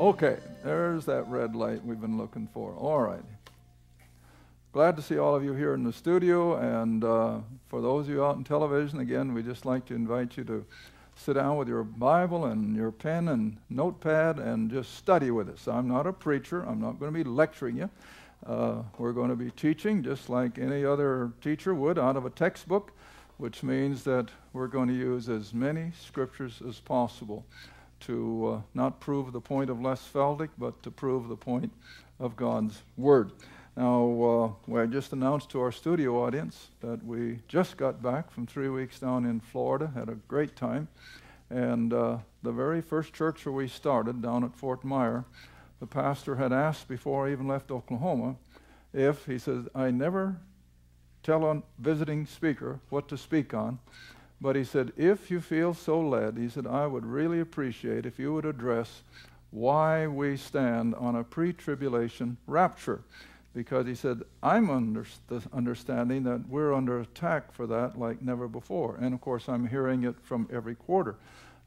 Okay, there's that red light we've been looking for. All right. Glad to see all of you here in the studio. And uh, for those of you out in television, again, we just like to invite you to sit down with your Bible and your pen and notepad and just study with us. I'm not a preacher, I'm not going to be lecturing you. Uh, we're going to be teaching just like any other teacher would out of a textbook, which means that we're going to use as many scriptures as possible to uh, not prove the point of Les Feldick, but to prove the point of God's Word. Now, uh, I just announced to our studio audience that we just got back from three weeks down in Florida, had a great time. And uh, the very first church where we started, down at Fort Myer, the pastor had asked before I even left Oklahoma if, he says, I never tell a visiting speaker what to speak on, but he said, if you feel so led, he said, I would really appreciate if you would address why we stand on a pre tribulation rapture because he said, I'm under understanding that we're under attack for that like never before. And of course, I'm hearing it from every quarter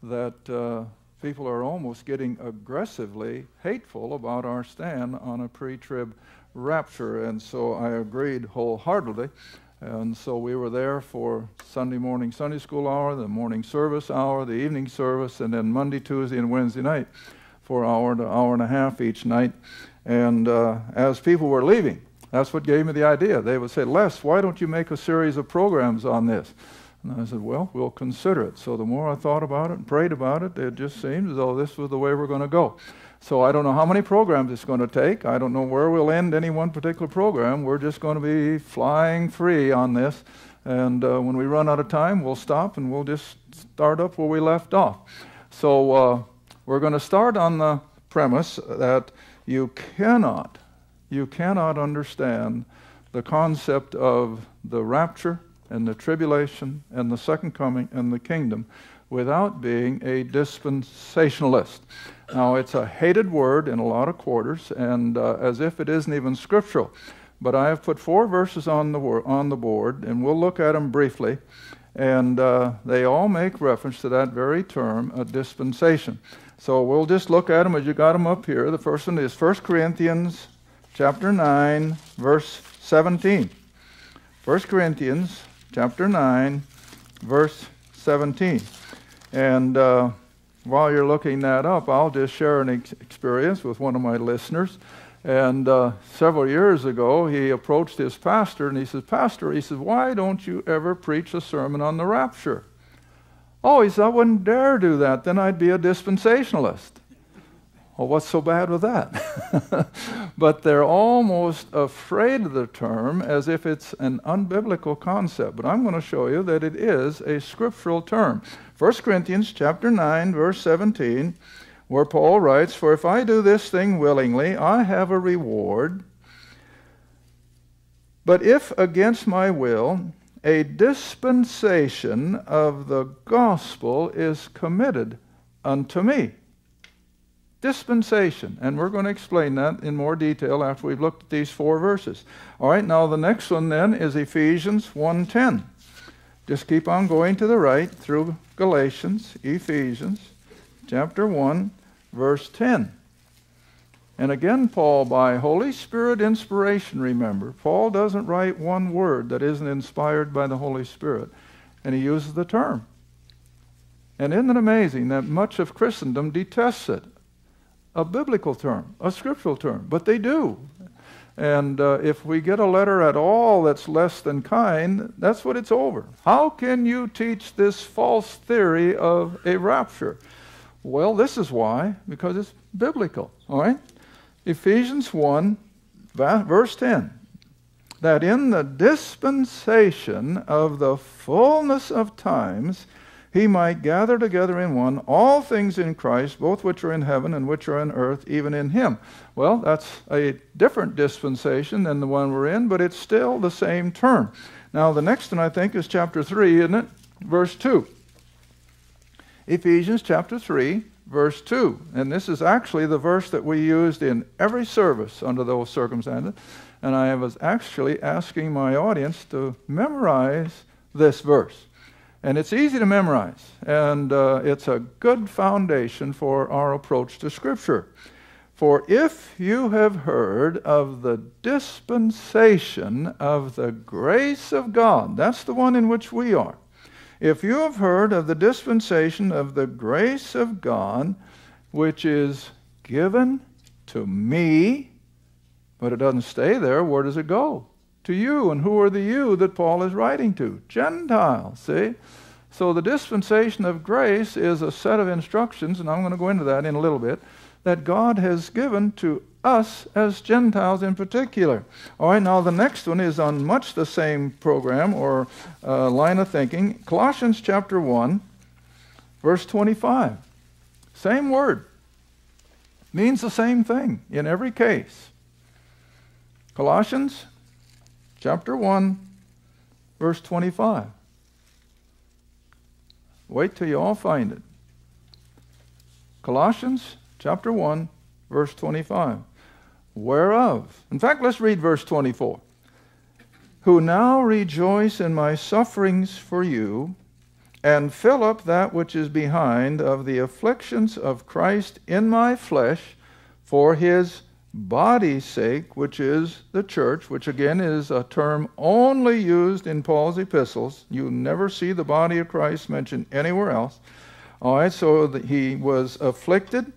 that uh, people are almost getting aggressively hateful about our stand on a pre trib rapture. And so I agreed wholeheartedly. And so we were there for Sunday morning Sunday school hour, the morning service hour, the evening service, and then Monday, Tuesday, and Wednesday night for an hour to hour and a half each night. And uh, as people were leaving, that's what gave me the idea. They would say, Les, why don't you make a series of programs on this? And I said, Well, we'll consider it. So the more I thought about it and prayed about it, it just seemed as though this was the way we're going to go. So I don't know how many programs it's going to take. I don't know where we'll end any one particular program. We're just going to be flying free on this. And uh, when we run out of time, we'll stop and we'll just start up where we left off. So uh, we're going to start on the premise that you cannot, you cannot understand the concept of the rapture and the tribulation and the second coming and the kingdom without being a dispensationalist. Now, it's a hated word in a lot of quarters, and uh, as if it isn't even scriptural. But I have put four verses on the, wor- on the board, and we'll look at them briefly. And uh, they all make reference to that very term, a dispensation. So we'll just look at them as you got them up here. The first one is 1 Corinthians chapter 9, verse 17. 1 Corinthians chapter 9, verse 17. And uh, while you're looking that up, I'll just share an ex- experience with one of my listeners. And uh, several years ago, he approached his pastor and he says, Pastor, he says, why don't you ever preach a sermon on the rapture? Oh, he said, I wouldn't dare do that. Then I'd be a dispensationalist. Well, what's so bad with that? but they're almost afraid of the term as if it's an unbiblical concept. But I'm going to show you that it is a scriptural term. 1 Corinthians chapter 9, verse 17, where Paul writes, For if I do this thing willingly, I have a reward. But if against my will, a dispensation of the gospel is committed unto me. Dispensation. And we're going to explain that in more detail after we've looked at these four verses. All right, now the next one then is Ephesians 1:10. Just keep on going to the right through Galatians, Ephesians, chapter 1, verse 10. And again, Paul, by Holy Spirit inspiration, remember, Paul doesn't write one word that isn't inspired by the Holy Spirit. And he uses the term. And isn't it amazing that much of Christendom detests it? A biblical term, a scriptural term, but they do. And uh, if we get a letter at all that's less than kind, that's what it's over. How can you teach this false theory of a rapture? Well, this is why, because it's biblical, all right? Ephesians 1, verse 10 that in the dispensation of the fullness of times he might gather together in one all things in Christ, both which are in heaven and which are on earth, even in him. Well, that's a different dispensation than the one we're in, but it's still the same term. Now, the next one I think is chapter 3, isn't it? Verse 2. Ephesians chapter 3, verse 2. And this is actually the verse that we used in every service under those circumstances. And I was actually asking my audience to memorize this verse. And it's easy to memorize, and uh, it's a good foundation for our approach to Scripture. For if you have heard of the dispensation of the grace of God, that's the one in which we are. If you have heard of the dispensation of the grace of God, which is given to me, but it doesn't stay there, where does it go? To you. And who are the you that Paul is writing to? Gentiles, see? So the dispensation of grace is a set of instructions, and I'm going to go into that in a little bit that God has given to us as Gentiles in particular. All right, now the next one is on much the same program or uh, line of thinking. Colossians chapter 1, verse 25. Same word. Means the same thing in every case. Colossians chapter 1, verse 25. Wait till you all find it. Colossians chapter 1, verse 25. Whereof, in fact, let's read verse 24. Who now rejoice in my sufferings for you, and fill up that which is behind of the afflictions of Christ in my flesh for his body's sake, which is the church, which again is a term only used in Paul's epistles. You never see the body of Christ mentioned anywhere else. All right, so that he was afflicted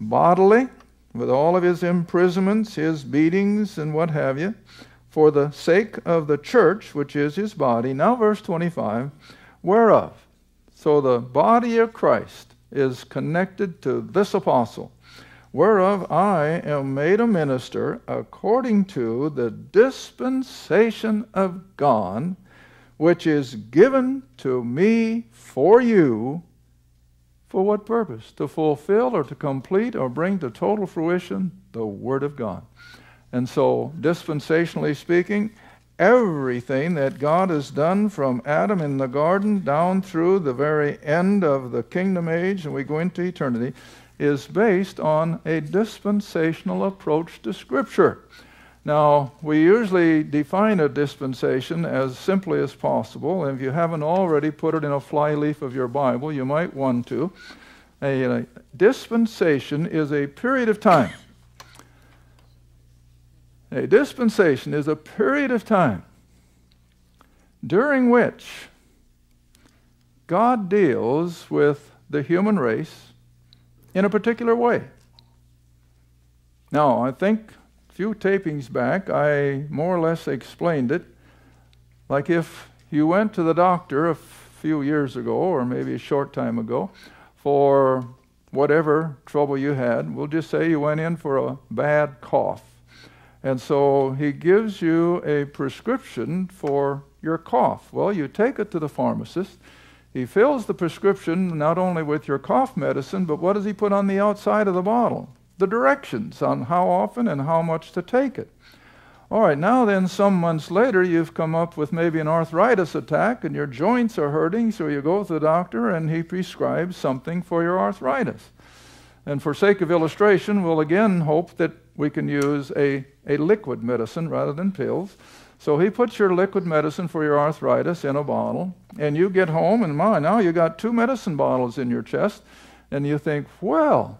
bodily, with all of his imprisonments, his beatings, and what have you, for the sake of the church, which is his body. Now, verse 25, whereof. So the body of Christ is connected to this apostle, whereof I am made a minister according to the dispensation of God, which is given to me for you for what purpose? To fulfill or to complete or bring to total fruition the Word of God. And so, dispensationally speaking, everything that God has done from Adam in the garden down through the very end of the kingdom age, and we go into eternity, is based on a dispensational approach to Scripture. Now, we usually define a dispensation as simply as possible. If you haven't already put it in a flyleaf of your Bible, you might want to. A, a dispensation is a period of time. A dispensation is a period of time during which God deals with the human race in a particular way. Now, I think a few tapings back, I more or less explained it. Like if you went to the doctor a few years ago, or maybe a short time ago, for whatever trouble you had, we'll just say you went in for a bad cough. And so he gives you a prescription for your cough. Well, you take it to the pharmacist. He fills the prescription not only with your cough medicine, but what does he put on the outside of the bottle? the directions on how often and how much to take it. All right, now then, some months later, you've come up with maybe an arthritis attack and your joints are hurting, so you go to the doctor and he prescribes something for your arthritis. And for sake of illustration, we'll again hope that we can use a, a liquid medicine rather than pills. So he puts your liquid medicine for your arthritis in a bottle, and you get home, and my, now you got two medicine bottles in your chest, and you think, well,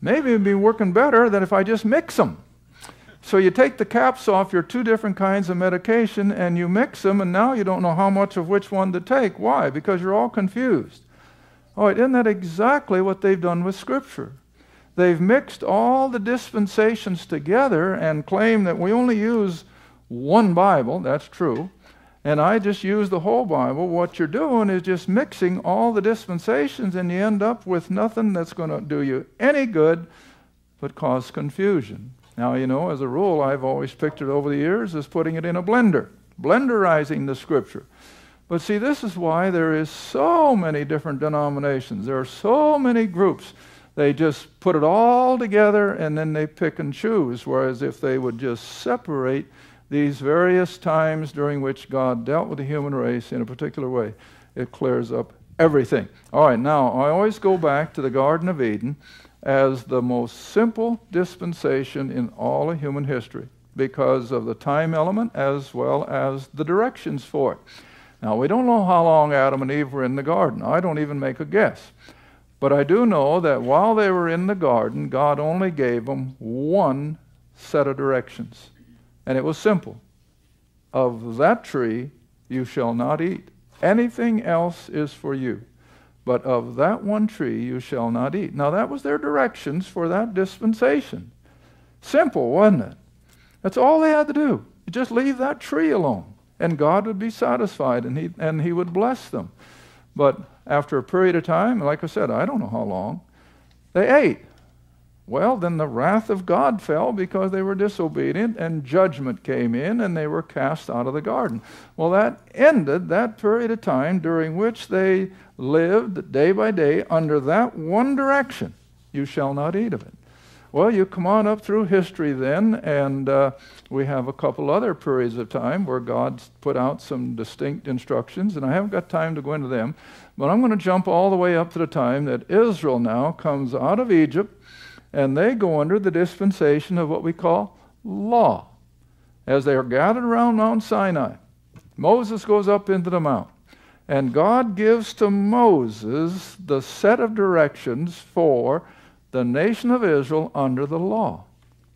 maybe it'd be working better than if I just mix them. So you take the caps off your two different kinds of medication and you mix them, and now you don't know how much of which one to take. Why? Because you're all confused. Oh, isn't that exactly what they've done with Scripture? They've mixed all the dispensations together and claim that we only use one Bible. That's true and I just use the whole Bible, what you're doing is just mixing all the dispensations, and you end up with nothing that's going to do you any good but cause confusion. Now, you know, as a rule, I've always pictured over the years as putting it in a blender, blenderizing the Scripture. But see, this is why there is so many different denominations. There are so many groups. They just put it all together and then they pick and choose. Whereas if they would just separate these various times during which God dealt with the human race in a particular way, it clears up everything. All right, now I always go back to the Garden of Eden as the most simple dispensation in all of human history because of the time element as well as the directions for it. Now, we don't know how long Adam and Eve were in the garden. I don't even make a guess. But I do know that while they were in the garden, God only gave them one set of directions. And it was simple Of that tree you shall not eat. Anything else is for you. But of that one tree you shall not eat. Now, that was their directions for that dispensation. Simple, wasn't it? That's all they had to do. Just leave that tree alone, and God would be satisfied and he, and he would bless them. But after a period of time, like I said, I don't know how long, they ate. Well, then the wrath of God fell because they were disobedient, and judgment came in, and they were cast out of the garden. Well, that ended that period of time during which they lived day by day under that one direction you shall not eat of it. Well, you come on up through history then, and uh, we have a couple other periods of time where God's put out some distinct instructions, and I haven't got time to go into them, but I'm going to jump all the way up to the time that Israel now comes out of Egypt, and they go under the dispensation of what we call law. As they are gathered around Mount Sinai, Moses goes up into the mount. And God gives to Moses the set of directions for the nation of Israel under the law,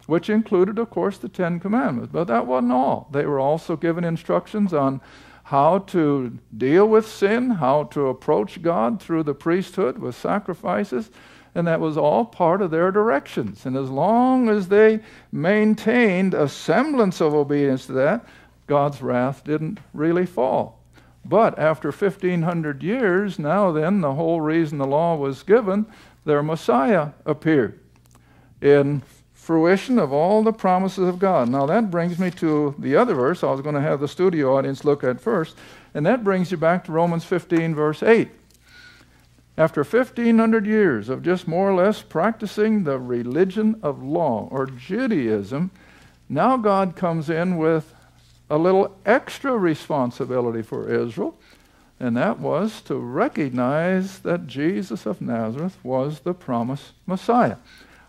which included, of course, the Ten Commandments. But that wasn't all. They were also given instructions on how to deal with sin, how to approach God through the priesthood with sacrifices, and that was all part of their directions. And as long as they maintained a semblance of obedience to that, God's wrath didn't really fall. But after 1500 years, now then, the whole reason the law was given their Messiah appeared in fruition of all the promises of God. Now that brings me to the other verse I was going to have the studio audience look at first, and that brings you back to Romans 15, verse 8. After 1500 years of just more or less practicing the religion of law or Judaism, now God comes in with a little extra responsibility for Israel and that was to recognize that Jesus of Nazareth was the promised Messiah.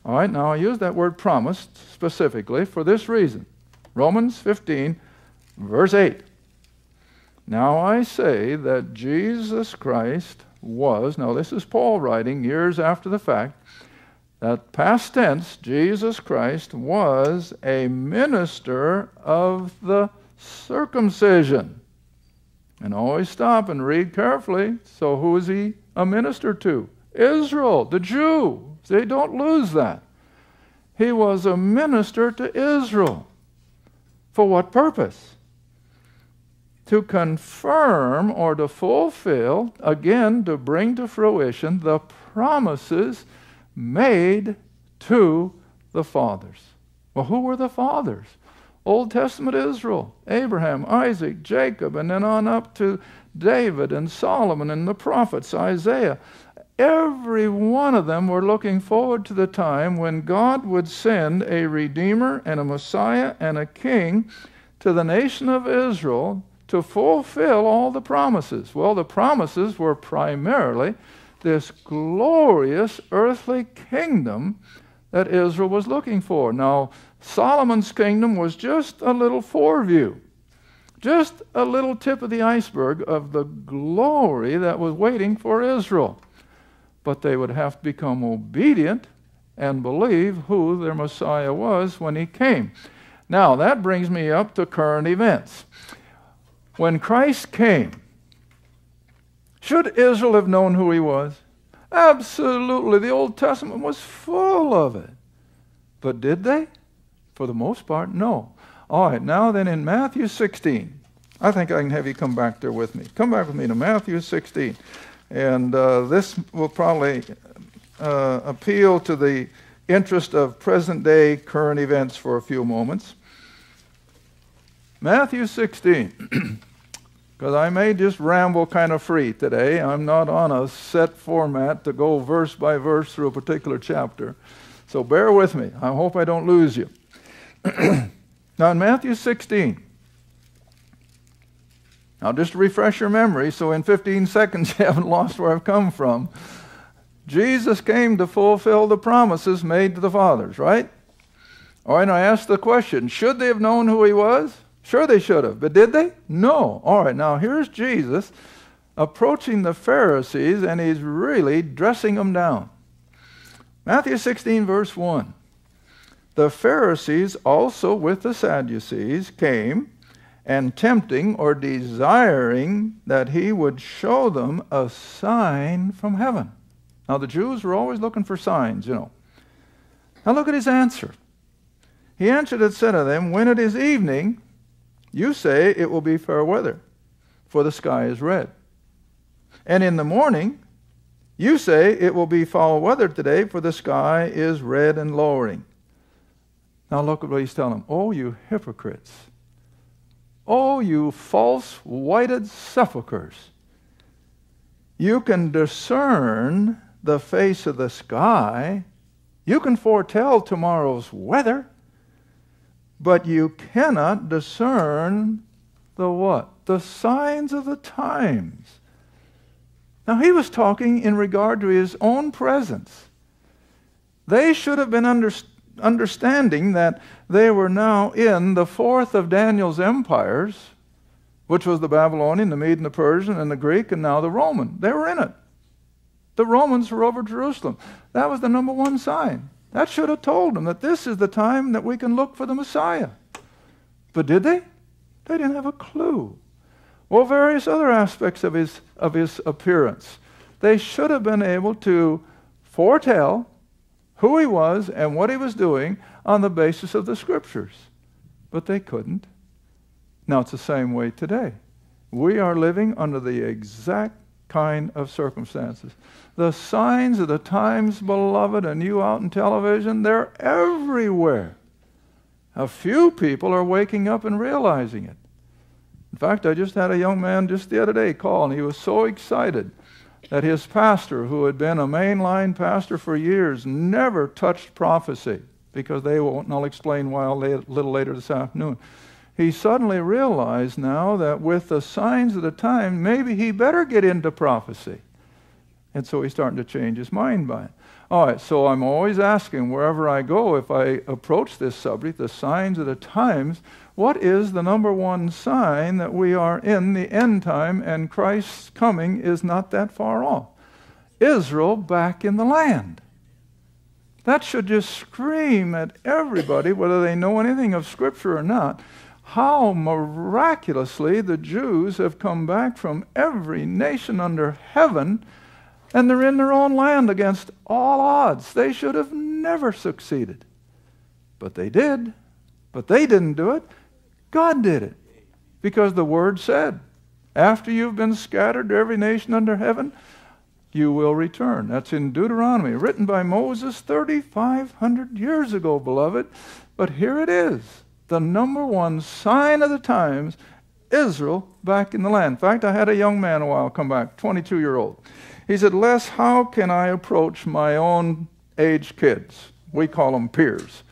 All right, now I use that word promised specifically for this reason Romans 15, verse 8. Now I say that Jesus Christ was, now this is Paul writing years after the fact, that past tense, Jesus Christ was a minister of the circumcision. And always stop and read carefully. So, who is he a minister to? Israel, the Jew. They don't lose that. He was a minister to Israel. For what purpose? To confirm or to fulfill, again, to bring to fruition the promises made to the fathers. Well, who were the fathers? Old Testament Israel, Abraham, Isaac, Jacob, and then on up to David and Solomon and the prophets, Isaiah. Every one of them were looking forward to the time when God would send a Redeemer and a Messiah and a King to the nation of Israel to fulfill all the promises. Well, the promises were primarily this glorious earthly kingdom that Israel was looking for. Now, Solomon's kingdom was just a little foreview, just a little tip of the iceberg of the glory that was waiting for Israel. But they would have to become obedient and believe who their Messiah was when he came. Now, that brings me up to current events. When Christ came, should Israel have known who he was? Absolutely. The Old Testament was full of it. But did they? For the most part, no. All right, now then in Matthew 16, I think I can have you come back there with me. Come back with me to Matthew 16. And uh, this will probably uh, appeal to the interest of present day current events for a few moments. Matthew 16, because I may just ramble kind of free today. I'm not on a set format to go verse by verse through a particular chapter. So bear with me. I hope I don't lose you. now, in Matthew 16, now just to refresh your memory, so in 15 seconds you haven't lost where I've come from. Jesus came to fulfill the promises made to the fathers, right? All right, and I asked the question should they have known who he was? Sure, they should have, but did they? No. All right, now here's Jesus approaching the Pharisees and he's really dressing them down. Matthew 16, verse 1. The Pharisees also with the Sadducees came and tempting or desiring that he would show them a sign from heaven. Now, the Jews were always looking for signs, you know. Now, look at his answer. He answered and said to them, When it is evening, you say it will be fair weather, for the sky is red. And in the morning, you say it will be foul weather today, for the sky is red and lowering. Now look at what he's telling them. Oh, you hypocrites. Oh, you false whited sepulchres. You can discern the face of the sky. You can foretell tomorrow's weather. But you cannot discern the what? The signs of the times. Now, he was talking in regard to his own presence. They should have been under, understanding that they were now in the fourth of Daniel's empires, which was the Babylonian, the Median, the Persian, and the Greek, and now the Roman. They were in it. The Romans were over Jerusalem. That was the number one sign. That should have told them that this is the time that we can look for the Messiah. But did they? They didn't have a clue. Or various other aspects of his, of his appearance. They should have been able to foretell who he was and what he was doing on the basis of the scriptures. But they couldn't. Now it's the same way today. We are living under the exact kind of circumstances. The signs of the times, beloved, and you out in television, they're everywhere. A few people are waking up and realizing it. In fact, I just had a young man just the other day call, and he was so excited that his pastor, who had been a mainline pastor for years, never touched prophecy because they won't, and I'll explain why a little later this afternoon. He suddenly realized now that with the signs of the time, maybe he better get into prophecy. And so he's starting to change his mind by it. All right, so I'm always asking wherever I go, if I approach this subject, the signs of the times, what is the number one sign that we are in the end time and Christ's coming is not that far off? Israel back in the land. That should just scream at everybody, whether they know anything of Scripture or not, how miraculously the Jews have come back from every nation under heaven and they're in their own land against all odds. They should have never succeeded. But they did. But they didn't do it. God did it. Because the Word said, after you've been scattered to every nation under heaven, you will return. That's in Deuteronomy, written by Moses 3,500 years ago, beloved. But here it is the number one sign of the times Israel back in the land. In fact, I had a young man a while come back, 22 year old. He said, Les, how can I approach my own age kids? We call them peers.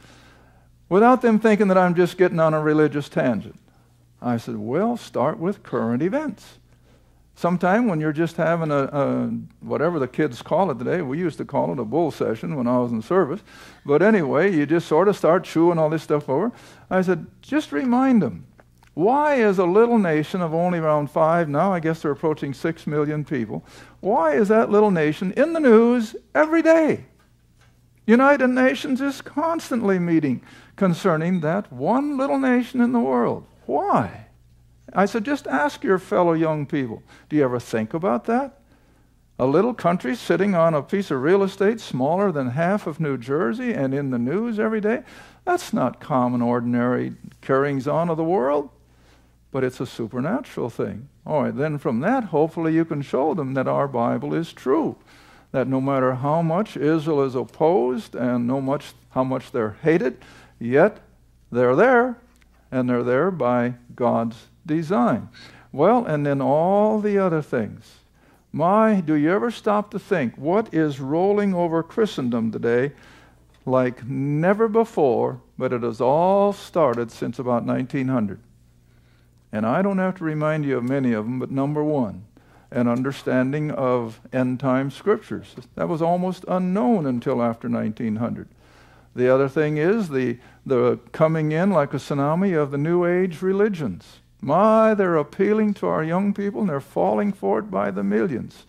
Without them thinking that I'm just getting on a religious tangent. I said, Well, start with current events. Sometime when you're just having a, a, whatever the kids call it today, we used to call it a bull session when I was in service. But anyway, you just sort of start chewing all this stuff over. I said, just remind them why is a little nation of only around five, now I guess they're approaching six million people, why is that little nation in the news every day? United Nations is constantly meeting concerning that one little nation in the world. Why? I said, just ask your fellow young people. Do you ever think about that? A little country sitting on a piece of real estate smaller than half of New Jersey and in the news every day? That's not common, ordinary carryings on of the world but it's a supernatural thing. All right, then from that, hopefully you can show them that our Bible is true. That no matter how much Israel is opposed and no much how much they're hated, yet they're there, and they're there by God's design. Well, and then all the other things. My, do you ever stop to think what is rolling over Christendom today like never before, but it has all started since about 1900? And I don't have to remind you of many of them, but number one, an understanding of end time scriptures. That was almost unknown until after 1900. The other thing is the, the coming in like a tsunami of the New Age religions. My, they're appealing to our young people and they're falling for it by the millions.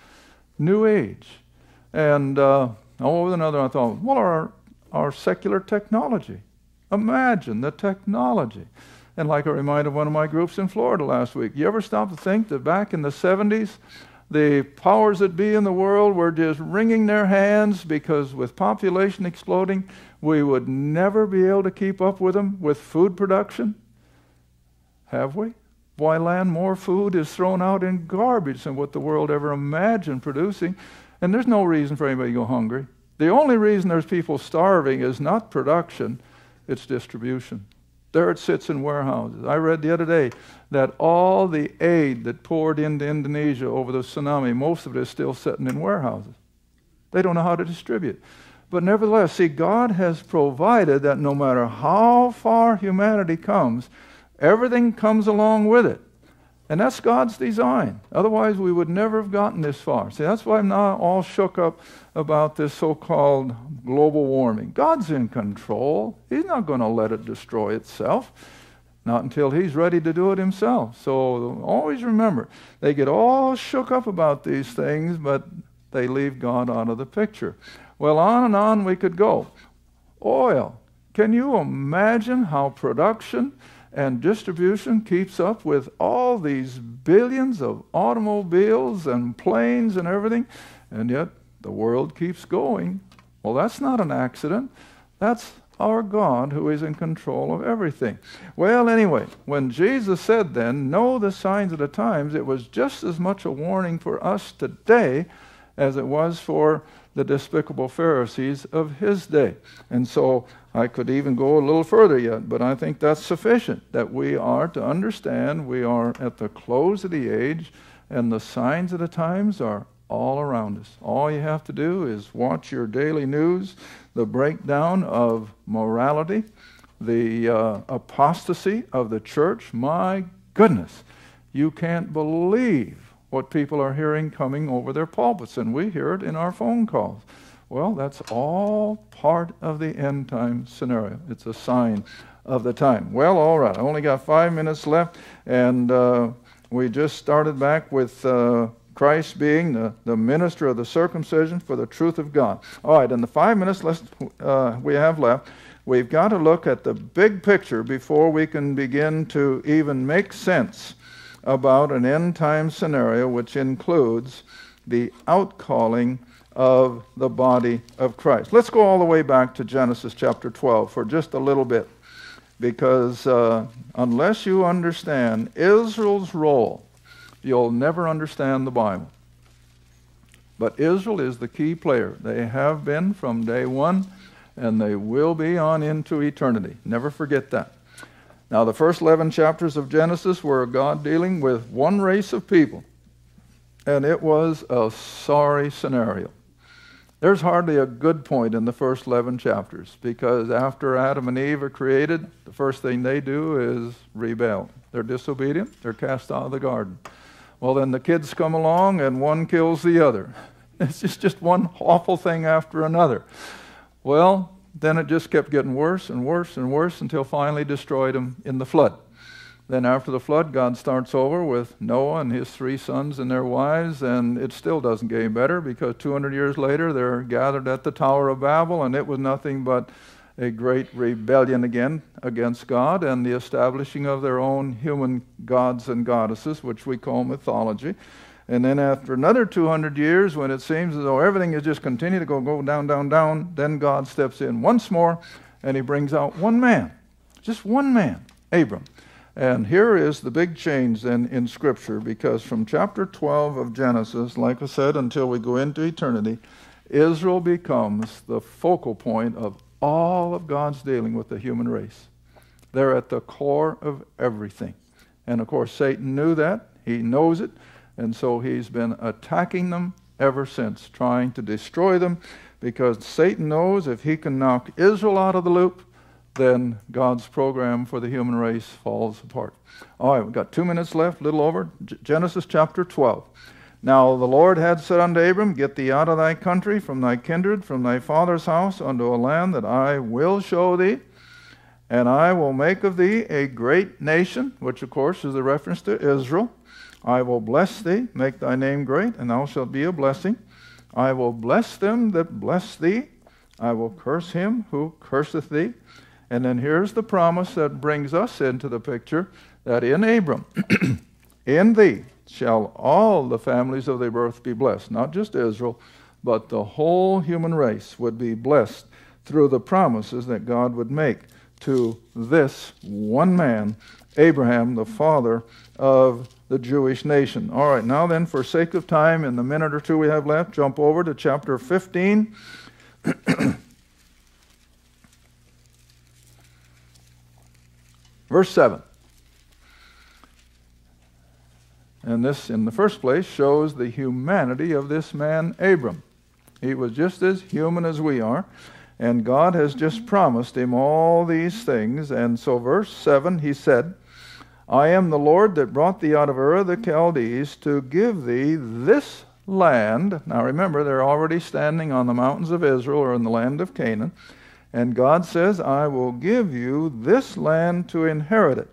New age. And uh, over another, I thought, well, our, our secular technology. Imagine the technology. And like I reminded one of my groups in Florida last week, you ever stop to think that back in the 70s, the powers that be in the world were just wringing their hands because with population exploding, we would never be able to keep up with them with food production? Have we? Why, land more food is thrown out in garbage than what the world ever imagined producing. And there's no reason for anybody to go hungry. The only reason there's people starving is not production, it's distribution. There it sits in warehouses. I read the other day that all the aid that poured into Indonesia over the tsunami, most of it is still sitting in warehouses. They don't know how to distribute. But nevertheless, see, God has provided that no matter how far humanity comes, everything comes along with it. And that's God's design. Otherwise, we would never have gotten this far. See, that's why I'm not all shook up about this so called global warming. God's in control, He's not going to let it destroy itself. Not until He's ready to do it Himself. So always remember, they get all shook up about these things, but they leave God out of the picture. Well, on and on we could go. Oil. Can you imagine how production and distribution keeps up with all these billions of automobiles and planes and everything, and yet the world keeps going. Well, that's not an accident. That's our God who is in control of everything. Well, anyway, when Jesus said then, Know the signs of the times, it was just as much a warning for us today as it was for the despicable Pharisees of his day. And so I could even go a little further yet, but I think that's sufficient that we are to understand we are at the close of the age and the signs of the times are all around us. All you have to do is watch your daily news, the breakdown of morality, the uh, apostasy of the church. My goodness, you can't believe what people are hearing coming over their pulpits, and we hear it in our phone calls. Well, that's all part of the end time scenario. It's a sign of the time. Well, all right. I only got five minutes left, and uh, we just started back with uh, Christ being the, the minister of the circumcision for the truth of God. All right, in the five minutes less, uh, we have left, we've got to look at the big picture before we can begin to even make sense about an end time scenario which includes the outcalling of the body of Christ. Let's go all the way back to Genesis chapter 12 for just a little bit, because uh, unless you understand Israel's role, you'll never understand the Bible. But Israel is the key player. They have been from day one, and they will be on into eternity. Never forget that. Now, the first 11 chapters of Genesis were God dealing with one race of people, and it was a sorry scenario. There's hardly a good point in the first 11 chapters because after Adam and Eve are created, the first thing they do is rebel. They're disobedient, they're cast out of the garden. Well, then the kids come along and one kills the other. It's just, just one awful thing after another. Well, then it just kept getting worse and worse and worse until finally destroyed them in the flood. Then, after the flood, God starts over with Noah and his three sons and their wives, and it still doesn't get any better because 200 years later they're gathered at the Tower of Babel, and it was nothing but a great rebellion again against God and the establishing of their own human gods and goddesses, which we call mythology. And then after another 200 years, when it seems as though everything is just continuing to go, go down, down, down, then God steps in once more and he brings out one man, just one man, Abram. And here is the big change then in Scripture, because from chapter 12 of Genesis, like I said, until we go into eternity, Israel becomes the focal point of all of God's dealing with the human race. They're at the core of everything. And of course, Satan knew that. He knows it. And so he's been attacking them ever since, trying to destroy them, because Satan knows if he can knock Israel out of the loop, then God's program for the human race falls apart. All right, we've got two minutes left, a little over. G- Genesis chapter 12. Now the Lord had said unto Abram, Get thee out of thy country, from thy kindred, from thy father's house, unto a land that I will show thee. And I will make of thee a great nation, which of course is a reference to Israel. I will bless thee, make thy name great, and thou shalt be a blessing. I will bless them that bless thee. I will curse him who curseth thee. And then here's the promise that brings us into the picture that in Abram, in thee shall all the families of the earth be blessed. Not just Israel, but the whole human race would be blessed through the promises that God would make to this one man, Abraham, the father of the Jewish nation. All right, now then, for sake of time, in the minute or two we have left, jump over to chapter 15. Verse 7. And this, in the first place, shows the humanity of this man, Abram. He was just as human as we are, and God has just promised him all these things. And so, verse 7, he said, I am the Lord that brought thee out of Ur the Chaldees to give thee this land. Now remember, they're already standing on the mountains of Israel or in the land of Canaan. And God says, I will give you this land to inherit it.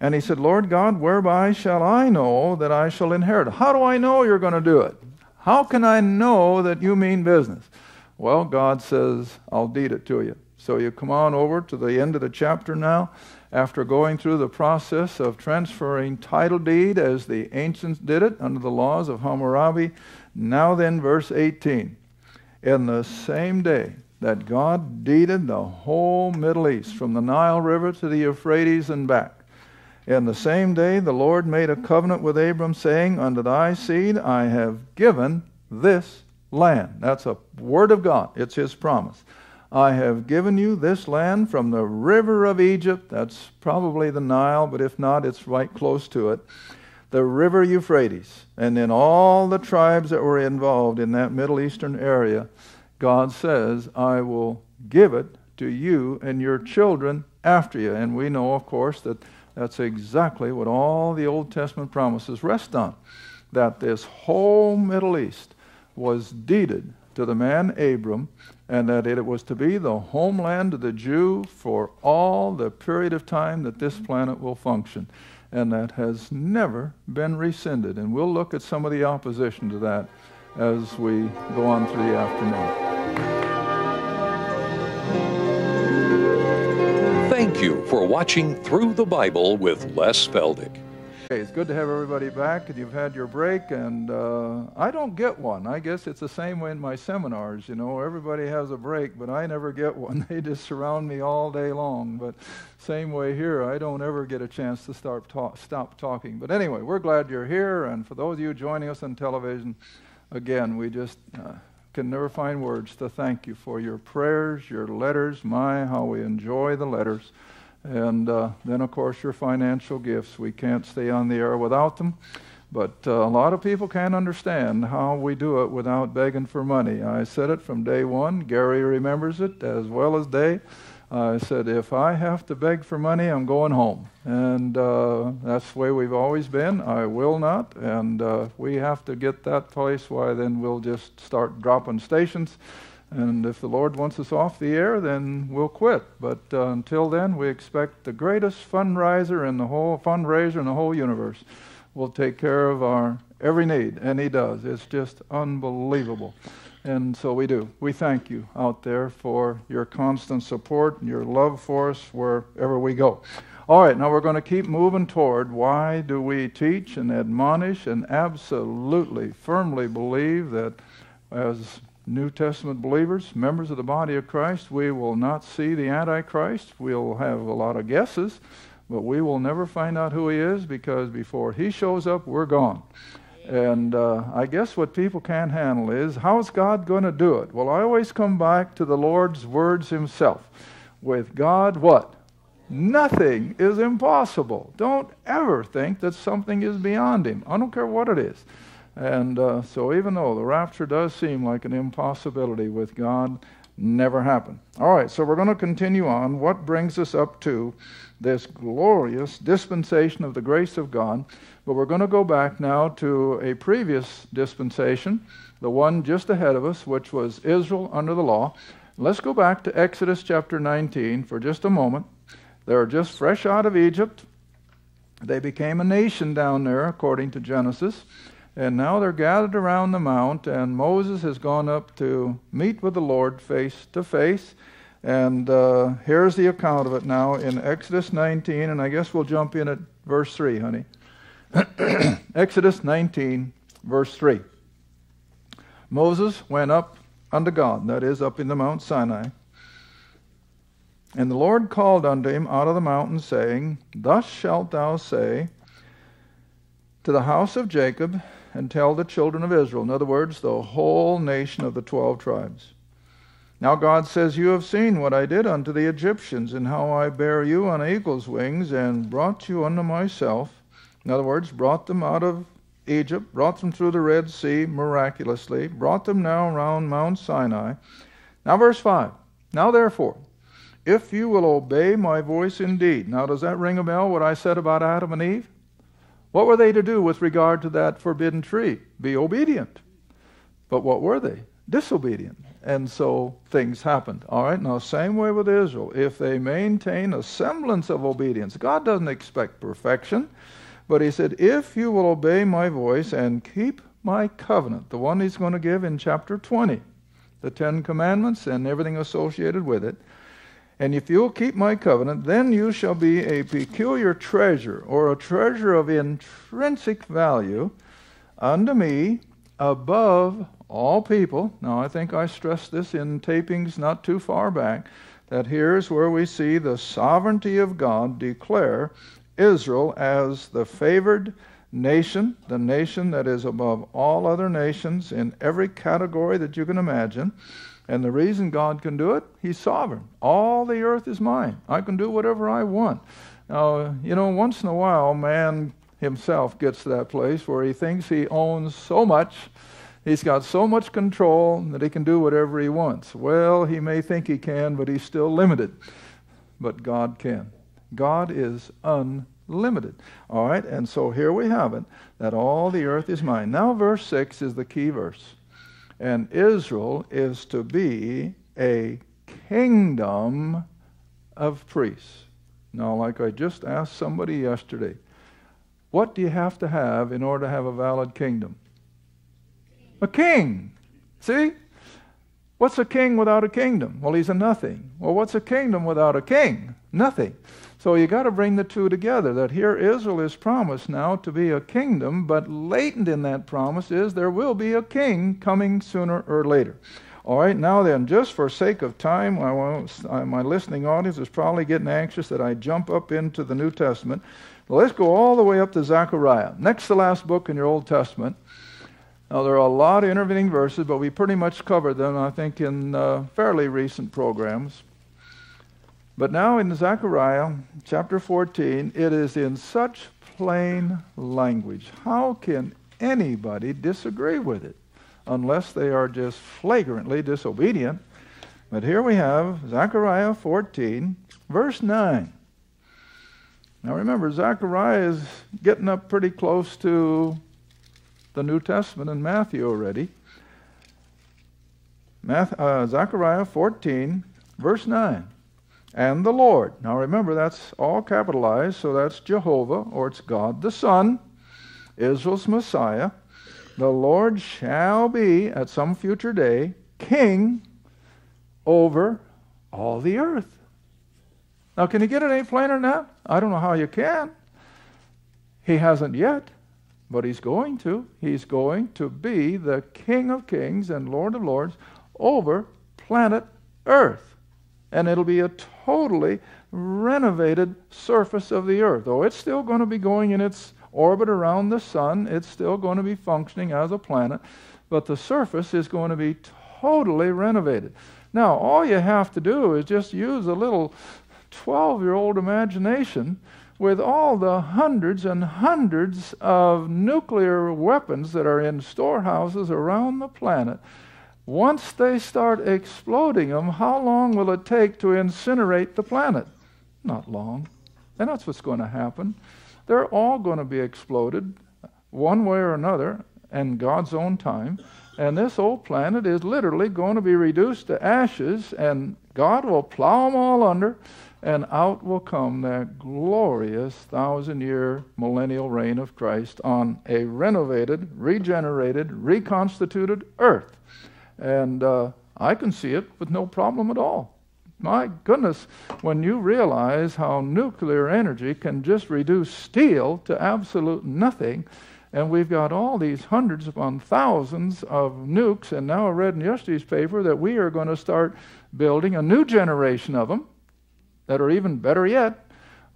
And he said, Lord God, whereby shall I know that I shall inherit? How do I know you're going to do it? How can I know that you mean business? Well, God says, I'll deed it to you. So you come on over to the end of the chapter now after going through the process of transferring title deed as the ancients did it under the laws of Hammurabi. Now then, verse 18. In the same day that God deeded the whole Middle East, from the Nile River to the Euphrates and back, in the same day the Lord made a covenant with Abram, saying, Unto thy seed I have given this land. That's a word of God, it's his promise. I have given you this land from the river of Egypt. That's probably the Nile, but if not, it's right close to it. The river Euphrates. And then all the tribes that were involved in that Middle Eastern area, God says, I will give it to you and your children after you. And we know, of course, that that's exactly what all the Old Testament promises rest on. That this whole Middle East was deeded to the man Abram and that it was to be the homeland of the Jew for all the period of time that this planet will function. And that has never been rescinded. And we'll look at some of the opposition to that as we go on through the afternoon. Thank you for watching Through the Bible with Les Feldick. Hey, it's good to have everybody back, and you've had your break. And uh, I don't get one. I guess it's the same way in my seminars. You know, everybody has a break, but I never get one. They just surround me all day long. But same way here, I don't ever get a chance to start talk, stop talking. But anyway, we're glad you're here. And for those of you joining us on television, again, we just uh, can never find words to thank you for your prayers, your letters. My, how we enjoy the letters. And uh, then, of course, your financial gifts. We can't stay on the air without them. But uh, a lot of people can't understand how we do it without begging for money. I said it from day one. Gary remembers it as well as Day. I said, if I have to beg for money, I'm going home. And uh, that's the way we've always been. I will not. And uh, if we have to get that place, why, then we'll just start dropping stations and if the Lord wants us off the air, then we'll quit. But uh, until then, we expect the greatest fundraiser in the whole fundraiser in the whole universe will take care of our every need, and He does. It's just unbelievable. And so we do. We thank you out there for your constant support and your love for us wherever we go. All right, now we're going to keep moving toward why do we teach and admonish and absolutely firmly believe that as New Testament believers, members of the body of Christ, we will not see the Antichrist. We'll have a lot of guesses, but we will never find out who he is because before he shows up, we're gone. And uh, I guess what people can't handle is how's God going to do it? Well, I always come back to the Lord's words himself. With God, what? Nothing is impossible. Don't ever think that something is beyond him. I don't care what it is. And uh, so, even though the rapture does seem like an impossibility with God, never happened. All right, so we're going to continue on. What brings us up to this glorious dispensation of the grace of God? But we're going to go back now to a previous dispensation, the one just ahead of us, which was Israel under the law. Let's go back to Exodus chapter 19 for just a moment. They're just fresh out of Egypt. They became a nation down there, according to Genesis. And now they're gathered around the mount, and Moses has gone up to meet with the Lord face to face. And uh, here's the account of it now in Exodus 19, and I guess we'll jump in at verse 3, honey. Exodus 19, verse 3. Moses went up unto God, that is, up in the Mount Sinai. And the Lord called unto him out of the mountain, saying, Thus shalt thou say to the house of Jacob, and tell the children of Israel. In other words, the whole nation of the twelve tribes. Now God says, You have seen what I did unto the Egyptians, and how I bare you on eagle's wings, and brought you unto myself. In other words, brought them out of Egypt, brought them through the Red Sea miraculously, brought them now around Mount Sinai. Now, verse 5. Now, therefore, if you will obey my voice indeed. Now, does that ring a bell, what I said about Adam and Eve? What were they to do with regard to that forbidden tree? Be obedient. But what were they? Disobedient. And so things happened. All right, now, same way with Israel. If they maintain a semblance of obedience, God doesn't expect perfection, but He said, if you will obey my voice and keep my covenant, the one He's going to give in chapter 20, the Ten Commandments and everything associated with it, and if you'll keep my covenant, then you shall be a peculiar treasure, or a treasure of intrinsic value unto me above all people. Now, I think I stressed this in tapings not too far back, that here's where we see the sovereignty of God declare Israel as the favored nation, the nation that is above all other nations in every category that you can imagine. And the reason God can do it, He's sovereign. All the earth is mine. I can do whatever I want. Now, you know, once in a while, man himself gets to that place where he thinks he owns so much, he's got so much control that he can do whatever he wants. Well, he may think he can, but he's still limited. But God can. God is unlimited. All right, and so here we have it that all the earth is mine. Now, verse 6 is the key verse. And Israel is to be a kingdom of priests. Now, like I just asked somebody yesterday, what do you have to have in order to have a valid kingdom? A king. See? What's a king without a kingdom? Well, he's a nothing. Well, what's a kingdom without a king? Nothing. So you got to bring the two together. That here Israel is promised now to be a kingdom, but latent in that promise is there will be a king coming sooner or later. All right, now then, just for sake of time, uh, my listening audience is probably getting anxious that I jump up into the New Testament. let's go all the way up to Zechariah, next to last book in your Old Testament. Now, there are a lot of intervening verses, but we pretty much covered them, I think, in uh, fairly recent programs. But now in Zechariah chapter 14, it is in such plain language. How can anybody disagree with it unless they are just flagrantly disobedient? But here we have Zechariah 14, verse 9. Now remember, Zechariah is getting up pretty close to the New Testament in Matthew already. Math, uh, Zechariah 14, verse 9 and the Lord. Now remember, that's all capitalized, so that's Jehovah, or it's God the Son, Israel's Messiah. The Lord shall be, at some future day, king over all the earth. Now, can you get it any plainer than that? I don't know how you can. He hasn't yet, but he's going to. He's going to be the King of kings and Lord of lords over planet Earth and it'll be a totally renovated surface of the earth. Though it's still going to be going in its orbit around the sun, it's still going to be functioning as a planet, but the surface is going to be totally renovated. Now, all you have to do is just use a little 12 year old imagination with all the hundreds and hundreds of nuclear weapons that are in storehouses around the planet once they start exploding them, how long will it take to incinerate the planet? Not long. And that's what's going to happen. They're all going to be exploded one way or another in God's own time. And this old planet is literally going to be reduced to ashes, and God will plow them all under, and out will come that glorious thousand year millennial reign of Christ on a renovated, regenerated, reconstituted earth. And uh, I can see it with no problem at all. My goodness, when you realize how nuclear energy can just reduce steel to absolute nothing, and we've got all these hundreds upon thousands of nukes, and now I read in yesterday's paper that we are going to start building a new generation of them that are even better yet.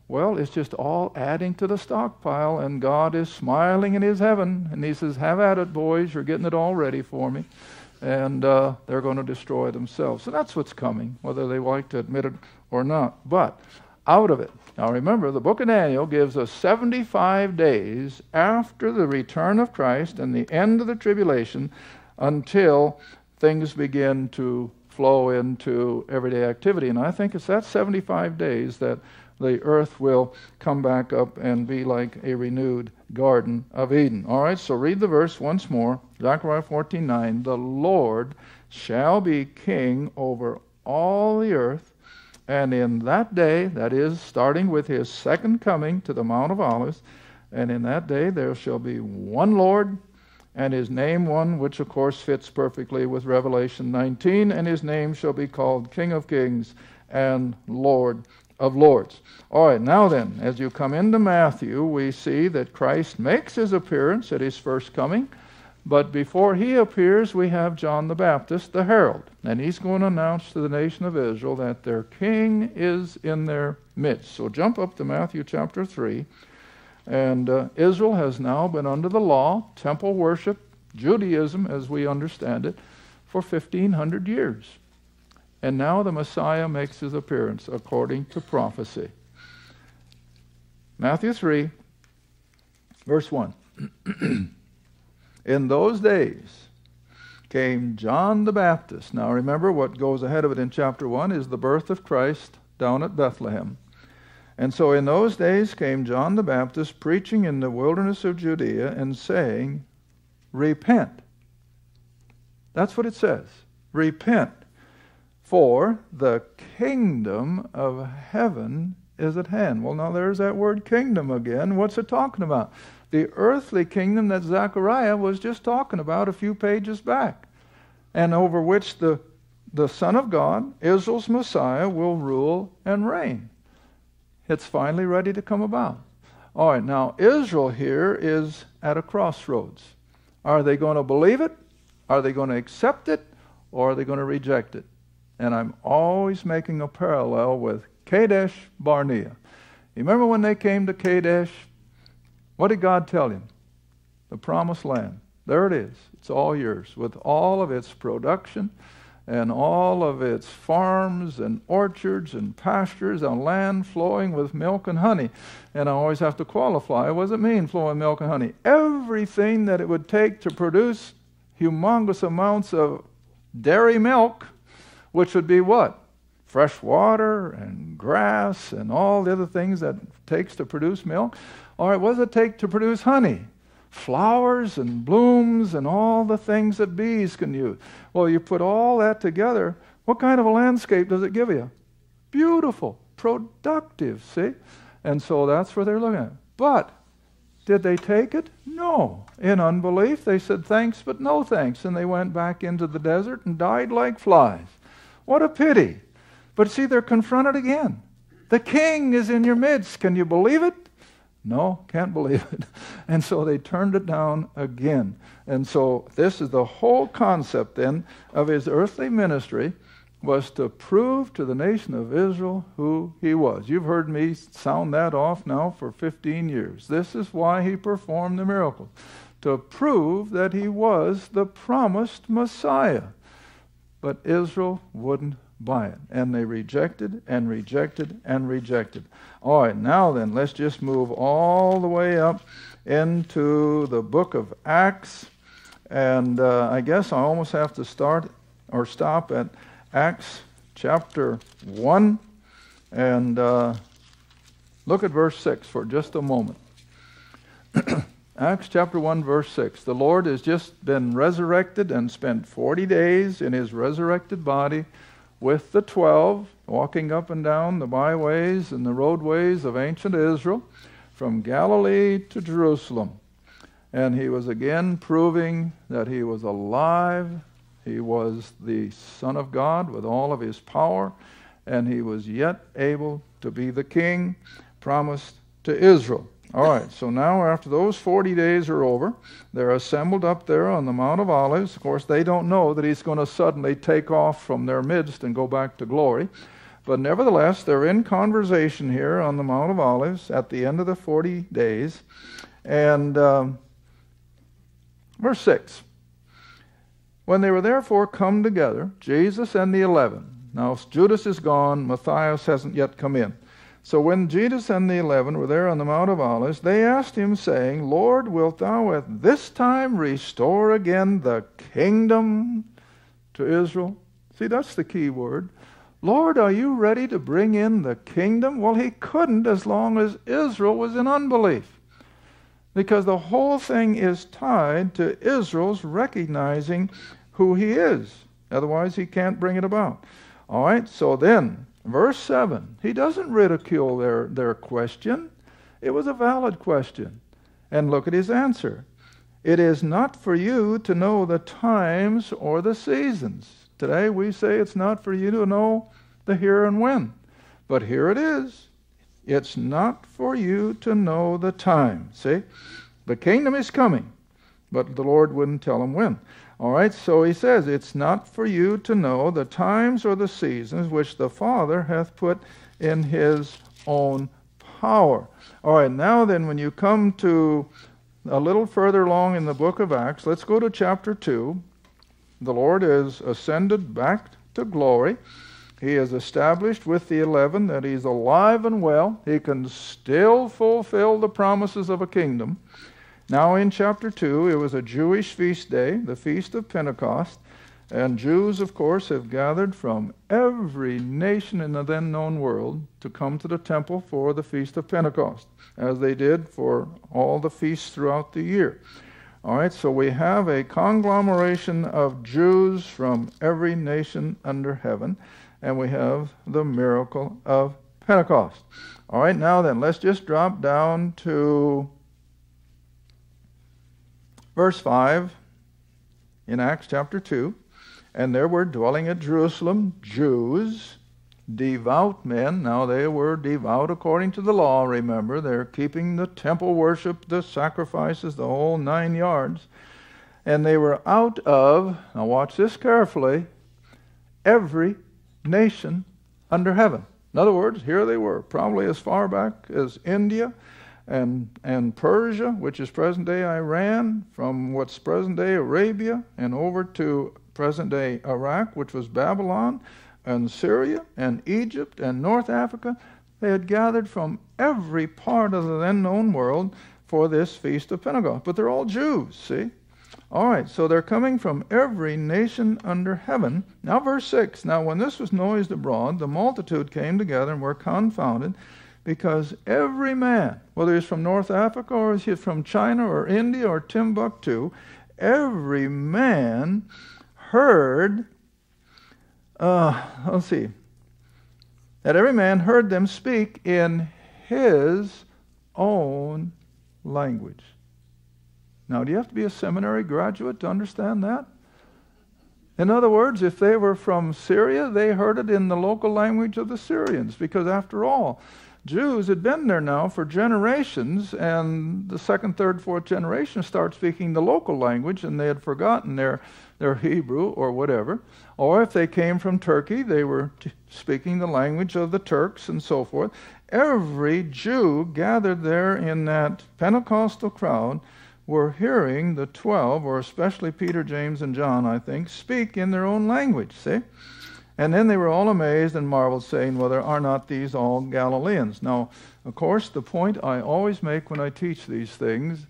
Well, it's just all adding to the stockpile, and God is smiling in His heaven, and He says, Have at it, boys, you're getting it all ready for me and uh, they're going to destroy themselves. So that's what's coming, whether they like to admit it or not. But out of it. Now remember, the book of Daniel gives us 75 days after the return of Christ and the end of the tribulation until things begin to flow into everyday activity. And I think it's that 75 days that the earth will come back up and be like a renewed Garden of Eden. All right, so read the verse once more. Zechariah 14:9. The Lord shall be king over all the earth, and in that day, that is, starting with his second coming to the Mount of Olives, and in that day there shall be one Lord, and his name one, which of course fits perfectly with Revelation 19, and his name shall be called King of Kings and Lord of Lords. All right, now then, as you come into Matthew, we see that Christ makes his appearance at his first coming. But before he appears, we have John the Baptist, the herald. And he's going to announce to the nation of Israel that their king is in their midst. So jump up to Matthew chapter 3. And uh, Israel has now been under the law, temple worship, Judaism as we understand it, for 1,500 years. And now the Messiah makes his appearance according to prophecy. Matthew 3, verse 1. in those days came John the Baptist. Now remember, what goes ahead of it in chapter 1 is the birth of Christ down at Bethlehem. And so in those days came John the Baptist preaching in the wilderness of Judea and saying, Repent. That's what it says. Repent, for the kingdom of heaven is at hand. Well, now there's that word kingdom again. What's it talking about? The earthly kingdom that Zechariah was just talking about a few pages back, and over which the, the Son of God, Israel's Messiah, will rule and reign. It's finally ready to come about. All right, now Israel here is at a crossroads. Are they going to believe it? Are they going to accept it? Or are they going to reject it? and I'm always making a parallel with Kadesh Barnea. You remember when they came to Kadesh? What did God tell him? The promised land. There it is. It's all yours, with all of its production and all of its farms and orchards and pastures and land flowing with milk and honey. And I always have to qualify what does it mean, flowing milk and honey? Everything that it would take to produce humongous amounts of dairy milk which would be what? Fresh water and grass and all the other things that takes to produce milk. All right, what does it take to produce honey? Flowers and blooms and all the things that bees can use. Well, you put all that together, what kind of a landscape does it give you? Beautiful, productive, see? And so that's what they're looking at. But did they take it? No. In unbelief, they said thanks, but no thanks. And they went back into the desert and died like flies. What a pity. But see, they're confronted again. The king is in your midst. Can you believe it? No, can't believe it. And so they turned it down again. And so this is the whole concept then of his earthly ministry was to prove to the nation of Israel who he was. You've heard me sound that off now for 15 years. This is why he performed the miracles to prove that he was the promised Messiah. But Israel wouldn't buy it. And they rejected and rejected and rejected. All right, now then, let's just move all the way up into the book of Acts. And uh, I guess I almost have to start or stop at Acts chapter 1 and uh, look at verse 6 for just a moment. Acts chapter 1, verse 6. The Lord has just been resurrected and spent 40 days in his resurrected body with the twelve, walking up and down the byways and the roadways of ancient Israel, from Galilee to Jerusalem. And he was again proving that he was alive. He was the Son of God with all of his power, and he was yet able to be the king promised to Israel. All right, so now after those 40 days are over, they're assembled up there on the Mount of Olives. Of course, they don't know that he's going to suddenly take off from their midst and go back to glory. But nevertheless, they're in conversation here on the Mount of Olives at the end of the 40 days. And um, verse 6 When they were therefore come together, Jesus and the eleven, now Judas is gone, Matthias hasn't yet come in. So when Jesus and the eleven were there on the Mount of Olives, they asked him, saying, Lord, wilt thou at this time restore again the kingdom to Israel? See, that's the key word. Lord, are you ready to bring in the kingdom? Well, he couldn't as long as Israel was in unbelief. Because the whole thing is tied to Israel's recognizing who he is. Otherwise, he can't bring it about. All right, so then, verse 7, he doesn't ridicule their, their question. It was a valid question. And look at his answer. It is not for you to know the times or the seasons. Today we say it's not for you to know the here and when. But here it is. It's not for you to know the time. See? The kingdom is coming, but the Lord wouldn't tell him when. All right, so he says, It's not for you to know the times or the seasons which the Father hath put in his own power. All right, now then, when you come to a little further along in the book of Acts, let's go to chapter 2. The Lord is ascended back to glory. He is established with the eleven that he's alive and well. He can still fulfill the promises of a kingdom. Now, in chapter 2, it was a Jewish feast day, the Feast of Pentecost, and Jews, of course, have gathered from every nation in the then known world to come to the temple for the Feast of Pentecost, as they did for all the feasts throughout the year. All right, so we have a conglomeration of Jews from every nation under heaven, and we have the miracle of Pentecost. All right, now then, let's just drop down to Verse 5 in Acts chapter 2 And there were dwelling at Jerusalem Jews, devout men. Now they were devout according to the law, remember. They're keeping the temple worship, the sacrifices, the whole nine yards. And they were out of, now watch this carefully, every nation under heaven. In other words, here they were, probably as far back as India and, and Persia, which is present day Iran, from what's present day Arabia, and over to present day Iraq, which was Babylon, and Syria, and Egypt, and North Africa. They had gathered from every part of the then known world for this Feast of Pentecost. But they're all Jews, see? All right, so they're coming from every nation under heaven. Now, verse 6 Now, when this was noised abroad, the multitude came together and were confounded because every man, whether he's from North Africa or he's from China or India or Timbuktu, every man heard, uh, let's see, that every man heard them speak in his own language. Now, do you have to be a seminary graduate to understand that? In other words, if they were from Syria, they heard it in the local language of the Syrians, because after all, Jews had been there now for generations, and the second, third, fourth generation start speaking the local language, and they had forgotten their, their Hebrew or whatever. Or if they came from Turkey, they were t- speaking the language of the Turks and so forth. Every Jew gathered there in that Pentecostal crowd were hearing the 12, or especially Peter, James, and John, I think, speak in their own language. See? And then they were all amazed and marveled, saying, Well, there are not these all Galileans? Now, of course, the point I always make when I teach these things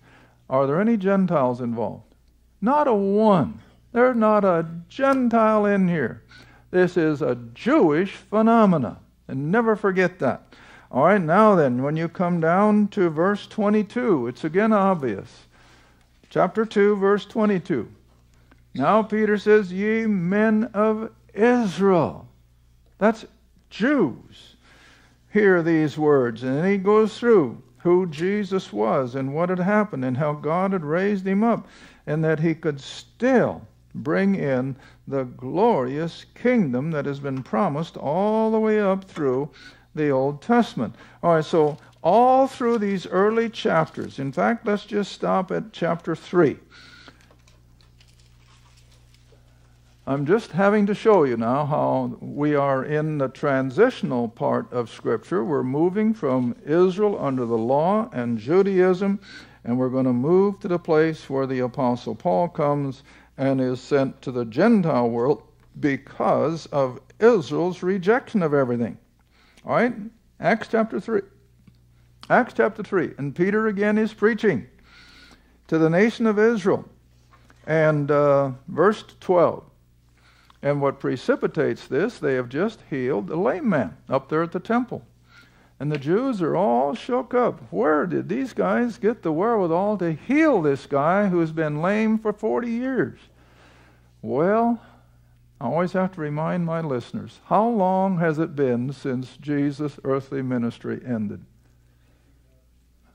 are there any Gentiles involved? Not a one. There's not a Gentile in here. This is a Jewish phenomena. And never forget that. All right, now then, when you come down to verse 22, it's again obvious. Chapter 2, verse 22. Now Peter says, Ye men of Israel. That's Jews. Hear these words. And he goes through who Jesus was and what had happened and how God had raised him up and that he could still bring in the glorious kingdom that has been promised all the way up through the Old Testament. All right, so all through these early chapters, in fact, let's just stop at chapter 3. I'm just having to show you now how we are in the transitional part of Scripture. We're moving from Israel under the law and Judaism, and we're going to move to the place where the Apostle Paul comes and is sent to the Gentile world because of Israel's rejection of everything. All right? Acts chapter 3. Acts chapter 3. And Peter again is preaching to the nation of Israel. And uh, verse 12. And what precipitates this, they have just healed the lame man up there at the temple. And the Jews are all shook up. Where did these guys get the wherewithal to heal this guy who's been lame for 40 years? Well, I always have to remind my listeners how long has it been since Jesus' earthly ministry ended?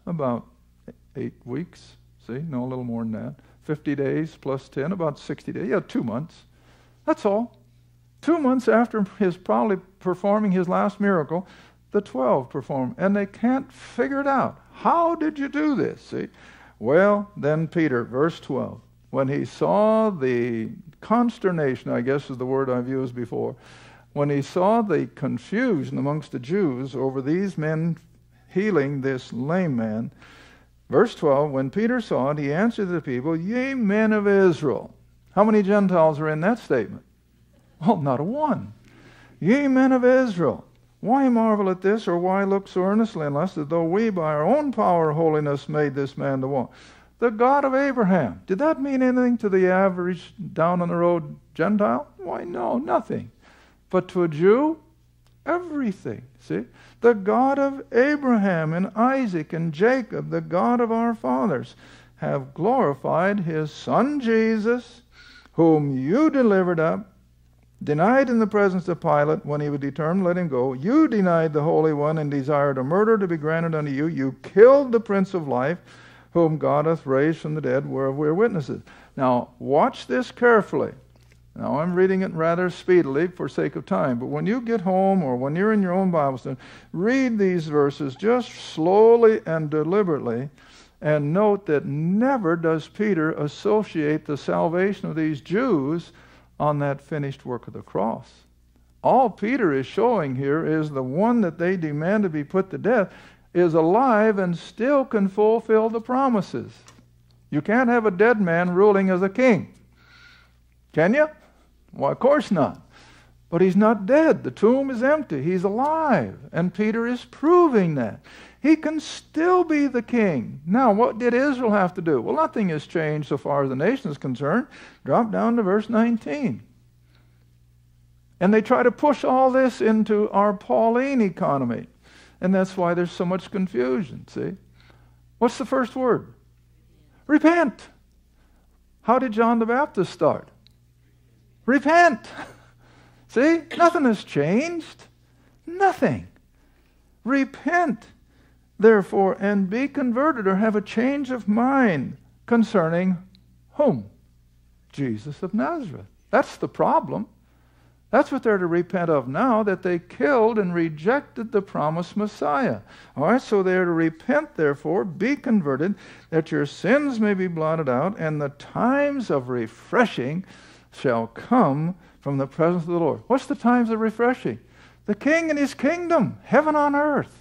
About eight weeks. See, no, a little more than that. 50 days plus 10, about 60 days. Yeah, two months. That's all. Two months after his probably performing his last miracle, the 12 perform, and they can't figure it out. How did you do this? See? Well, then Peter, verse 12, when he saw the consternation, I guess is the word I've used before, when he saw the confusion amongst the Jews over these men healing this lame man, verse 12, when Peter saw it, he answered the people, Ye men of Israel. How many Gentiles are in that statement? Well, not a one. Ye men of Israel. Why marvel at this, or why look so earnestly us, as though we by our own power holiness made this man to walk? The God of Abraham. Did that mean anything to the average down on the road Gentile? Why, no, nothing. But to a Jew, everything. See? The God of Abraham and Isaac and Jacob, the God of our fathers, have glorified his Son Jesus, whom you delivered up denied in the presence of Pilate when he was determined to let him go. You denied the Holy One and desired a murder to be granted unto you. You killed the Prince of Life, whom God hath raised from the dead, whereof we are witnesses. Now, watch this carefully. Now, I'm reading it rather speedily for sake of time, but when you get home or when you're in your own Bible study, read these verses just slowly and deliberately and note that never does Peter associate the salvation of these Jews on that finished work of the cross. All Peter is showing here is the one that they demand to be put to death is alive and still can fulfill the promises. You can't have a dead man ruling as a king. Can you? Well, of course not. But he's not dead. The tomb is empty. He's alive. And Peter is proving that. He can still be the king. Now, what did Israel have to do? Well, nothing has changed so far as the nation is concerned. Drop down to verse 19. And they try to push all this into our Pauline economy. And that's why there's so much confusion, see? What's the first word? Repent. How did John the Baptist start? Repent. See? Nothing has changed. Nothing. Repent therefore, and be converted or have a change of mind concerning whom? Jesus of Nazareth. That's the problem. That's what they're to repent of now, that they killed and rejected the promised Messiah. All right, so they're to repent, therefore, be converted, that your sins may be blotted out, and the times of refreshing shall come from the presence of the Lord. What's the times of refreshing? The King and his kingdom, heaven on earth.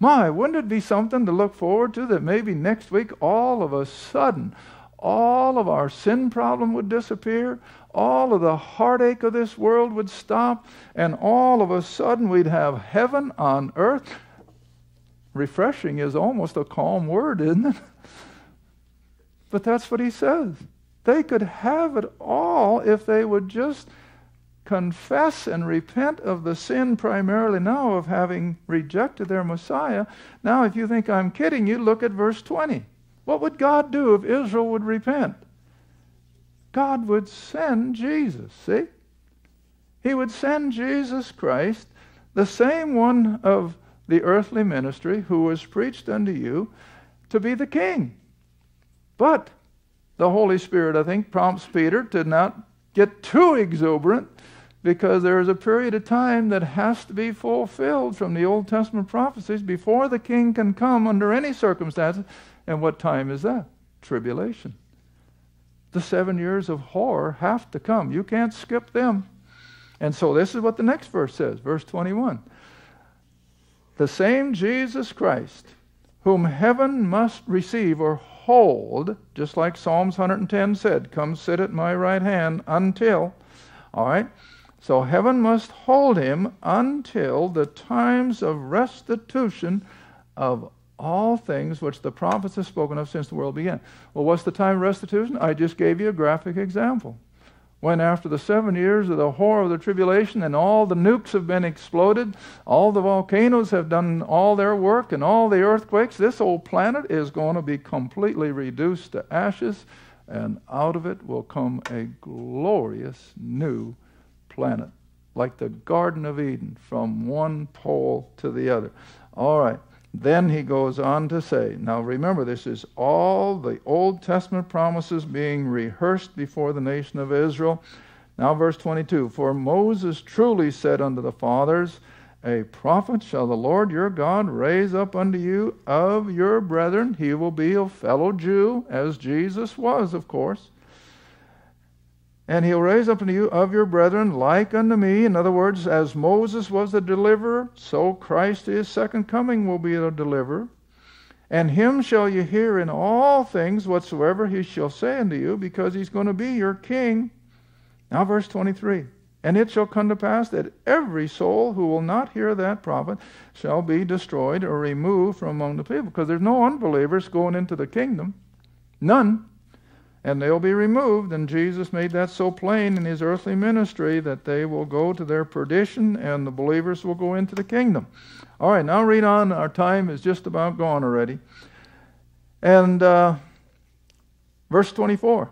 My, wouldn't it be something to look forward to that maybe next week all of a sudden all of our sin problem would disappear, all of the heartache of this world would stop, and all of a sudden we'd have heaven on earth. Refreshing is almost a calm word, isn't it? But that's what he says. They could have it all if they would just confess and repent of the sin primarily now of having rejected their Messiah. Now, if you think I'm kidding you, look at verse 20. What would God do if Israel would repent? God would send Jesus, see? He would send Jesus Christ, the same one of the earthly ministry who was preached unto you, to be the king. But the Holy Spirit, I think, prompts Peter to not get too exuberant because there is a period of time that has to be fulfilled from the Old Testament prophecies before the king can come under any circumstances. And what time is that? Tribulation. The seven years of horror have to come. You can't skip them. And so this is what the next verse says, verse 21. The same Jesus Christ, whom heaven must receive or hold, just like Psalms 110 said, come sit at my right hand until, all right? So heaven must hold him until the times of restitution of all things which the prophets have spoken of since the world began. Well, what's the time of restitution? I just gave you a graphic example. When after the seven years of the horror of the tribulation and all the nukes have been exploded, all the volcanoes have done all their work, and all the earthquakes, this old planet is going to be completely reduced to ashes, and out of it will come a glorious new planet, like the Garden of Eden, from one pole to the other. All right. Then he goes on to say, now remember, this is all the Old Testament promises being rehearsed before the nation of Israel. Now, verse 22 For Moses truly said unto the fathers, A prophet shall the Lord your God raise up unto you of your brethren. He will be a fellow Jew, as Jesus was, of course. And he'll raise up unto you of your brethren like unto me. In other words, as Moses was the deliverer, so Christ his second coming will be the deliverer. And him shall you hear in all things whatsoever he shall say unto you, because he's going to be your king. Now, verse 23. And it shall come to pass that every soul who will not hear that prophet shall be destroyed or removed from among the people. Because there's no unbelievers going into the kingdom. None and they'll be removed. And Jesus made that so plain in his earthly ministry that they will go to their perdition and the believers will go into the kingdom. All right, now read on. Our time is just about gone already. And uh, verse 24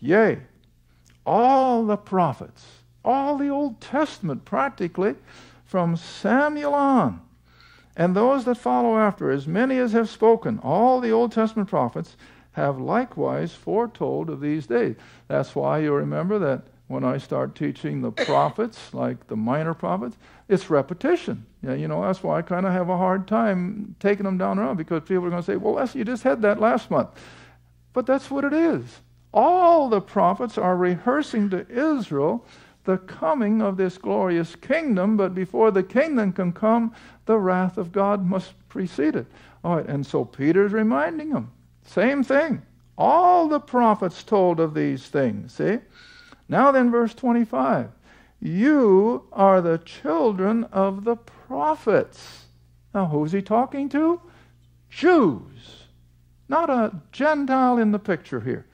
Yea, all the prophets, all the Old Testament practically, from Samuel on, and those that follow after, as many as have spoken, all the Old Testament prophets, have likewise foretold of these days. That's why you remember that when I start teaching the prophets, like the minor prophets, it's repetition. Yeah, you know, that's why I kind of have a hard time taking them down around because people are going to say, well, Les, you just had that last month. But that's what it is. All the prophets are rehearsing to Israel the coming of this glorious kingdom, but before the kingdom can come, the wrath of God must precede it. All right, and so Peter's reminding them same thing. All the prophets told of these things. See? Now then, verse 25. You are the children of the prophets. Now, who's he talking to? Jews. Not a Gentile in the picture here.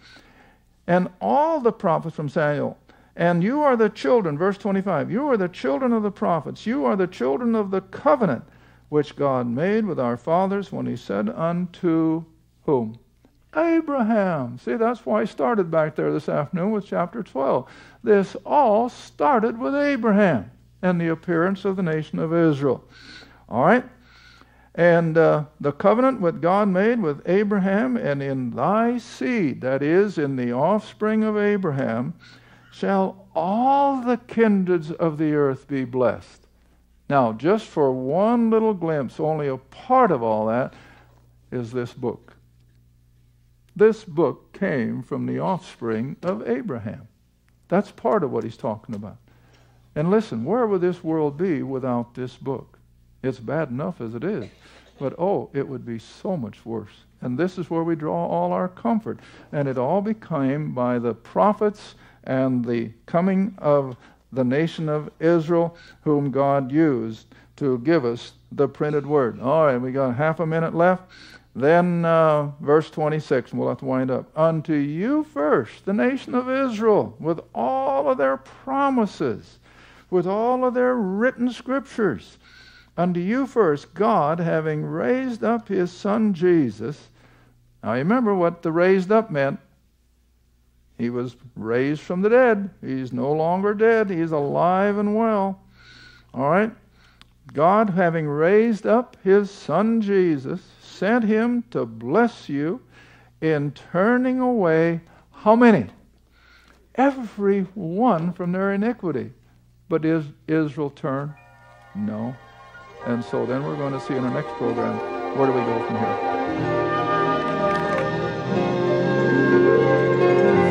And all the prophets from Samuel. And you are the children, verse 25. You are the children of the prophets. You are the children of the covenant which God made with our fathers when he said unto whom? Abraham. See, that's why I started back there this afternoon with chapter 12. This all started with Abraham and the appearance of the nation of Israel. All right? And uh, the covenant with God made with Abraham, and in thy seed, that is, in the offspring of Abraham, shall all the kindreds of the earth be blessed. Now, just for one little glimpse, only a part of all that is this book. This book came from the offspring of Abraham. That's part of what he's talking about. And listen, where would this world be without this book? It's bad enough as it is. But oh, it would be so much worse. And this is where we draw all our comfort. And it all became by the prophets and the coming of the nation of Israel, whom God used to give us the printed word. All right, we got half a minute left. Then, uh, verse 26, and we'll have to wind up. Unto you first, the nation of Israel, with all of their promises, with all of their written scriptures. Unto you first, God, having raised up his son Jesus. Now, remember what the raised up meant. He was raised from the dead. He's no longer dead. He's alive and well. All right? God, having raised up his son Jesus, sent him to bless you in turning away how many? Every one from their iniquity. But is Israel turn? No. And so then we're going to see in our next program where do we go from here.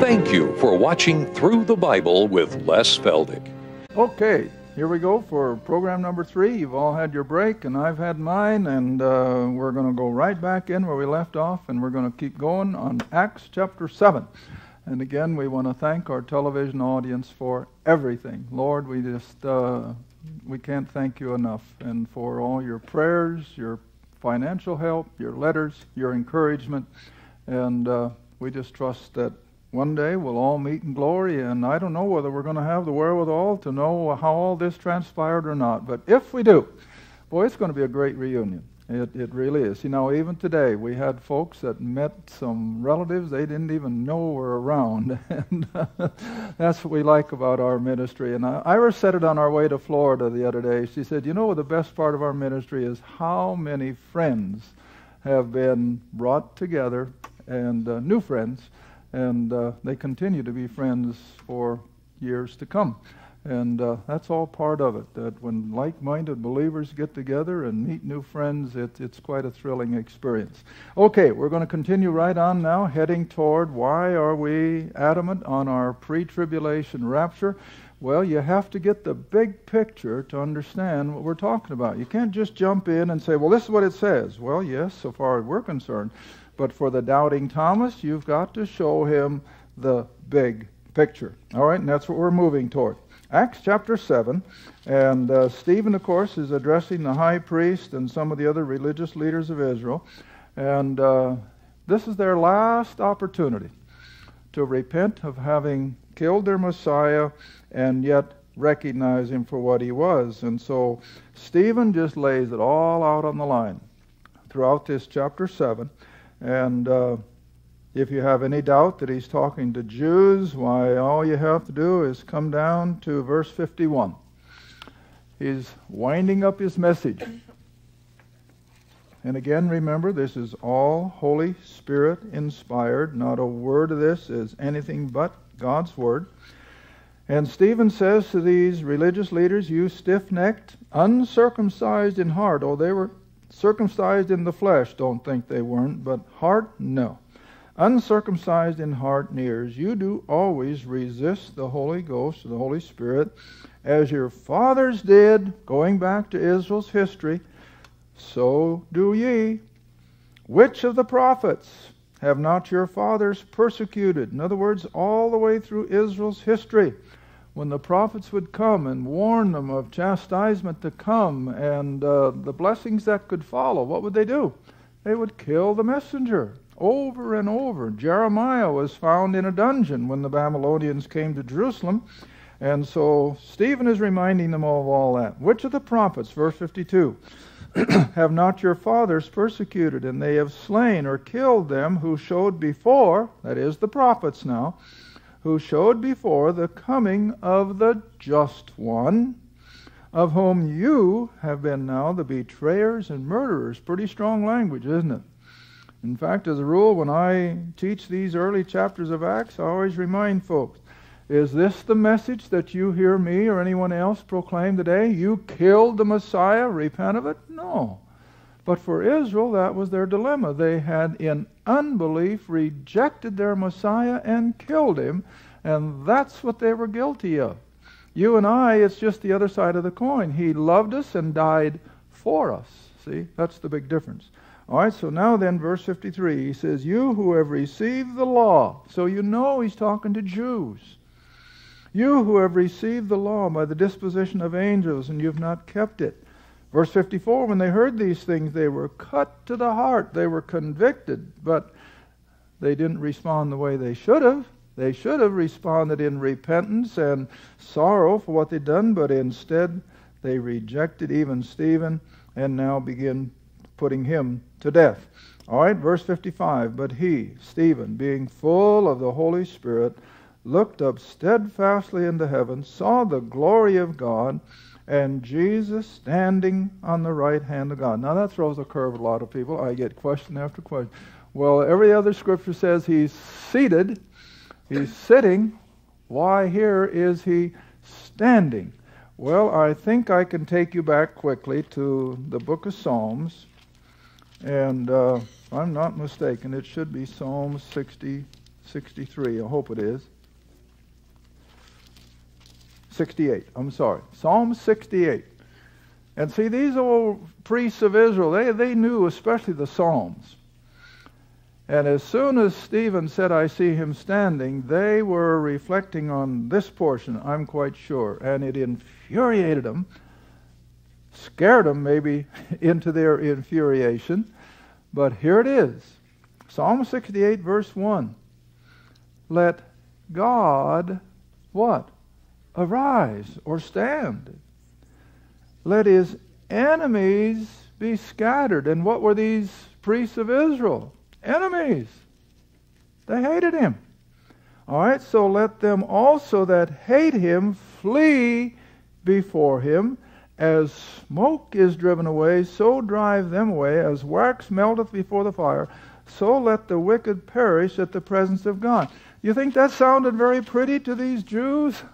Thank you for watching Through the Bible with Les Feldick. Okay, here we go for program number three. You've all had your break, and I've had mine, and uh, we're going to go right back in where we left off, and we're going to keep going on Acts chapter 7. And again, we want to thank our television audience for everything. Lord, we just uh, we can't thank you enough, and for all your prayers, your financial help, your letters, your encouragement, and uh, we just trust that one day we'll all meet in glory, and I don't know whether we're going to have the wherewithal to know how all this transpired or not. But if we do, boy, it's going to be a great reunion. It, it really is. You know, even today we had folks that met some relatives they didn't even know were around. and that's what we like about our ministry. And I, Iris said it on our way to Florida the other day. She said, You know, the best part of our ministry is how many friends have been brought together and uh, new friends and uh, they continue to be friends for years to come. And uh, that's all part of it. That when like minded believers get together and meet new friends, it, it's quite a thrilling experience. Okay, we're going to continue right on now, heading toward why are we adamant on our pre tribulation rapture? Well, you have to get the big picture to understand what we're talking about. You can't just jump in and say, well, this is what it says. Well, yes, so far as we're concerned. But for the doubting Thomas, you've got to show him the big picture. All right, and that's what we're moving toward. Acts chapter 7. And uh, Stephen, of course, is addressing the high priest and some of the other religious leaders of Israel. And uh, this is their last opportunity to repent of having killed their Messiah and yet recognize him for what he was. And so Stephen just lays it all out on the line throughout this chapter 7. And uh, if you have any doubt that he's talking to Jews, why, all you have to do is come down to verse 51. He's winding up his message. And again, remember, this is all Holy Spirit inspired. Not a word of this is anything but God's Word. And Stephen says to these religious leaders, You stiff necked, uncircumcised in heart. Oh, they were Circumcised in the flesh, don't think they weren't, but heart, no. Uncircumcised in heart and ears, you do always resist the Holy Ghost, the Holy Spirit, as your fathers did, going back to Israel's history, so do ye. Which of the prophets have not your fathers persecuted? In other words, all the way through Israel's history when the prophets would come and warn them of chastisement to come and uh, the blessings that could follow, what would they do? They would kill the messenger over and over. Jeremiah was found in a dungeon when the Babylonians came to Jerusalem. And so Stephen is reminding them of all that. Which of the prophets, verse 52, have not your fathers persecuted, and they have slain or killed them who showed before, that is, the prophets now, who showed before the coming of the just one, of whom you have been now the betrayers and murderers. Pretty strong language, isn't it? In fact, as a rule, when I teach these early chapters of Acts, I always remind folks is this the message that you hear me or anyone else proclaim today? You killed the Messiah, repent of it? No. But for Israel, that was their dilemma. They had, in unbelief, rejected their Messiah and killed him, and that's what they were guilty of. You and I, it's just the other side of the coin. He loved us and died for us. See, that's the big difference. All right, so now then, verse 53, he says, You who have received the law. So you know he's talking to Jews. You who have received the law by the disposition of angels, and you have not kept it. Verse 54 When they heard these things, they were cut to the heart. They were convicted, but they didn't respond the way they should have. They should have responded in repentance and sorrow for what they'd done, but instead they rejected even Stephen and now begin putting him to death. All right, verse 55. But he, Stephen, being full of the Holy Spirit, looked up steadfastly into heaven, saw the glory of God, and Jesus standing on the right hand of God. Now that throws a curve at a lot of people. I get question after question. Well, every other scripture says he's seated, he's sitting. Why here is he standing? Well, I think I can take you back quickly to the book of Psalms. And uh, I'm not mistaken, it should be Psalm 60, 63. I hope it is. 68. I'm sorry. Psalm 68. And see, these old priests of Israel, they, they knew especially the Psalms. And as soon as Stephen said, I see him standing, they were reflecting on this portion, I'm quite sure. And it infuriated them, scared them maybe into their infuriation. But here it is Psalm 68, verse 1. Let God, what? Arise or stand. Let his enemies be scattered. And what were these priests of Israel? enemies. They hated him. All right, so let them also that hate him flee before him. As smoke is driven away, so drive them away. As wax melteth before the fire, so let the wicked perish at the presence of God. You think that sounded very pretty to these Jews?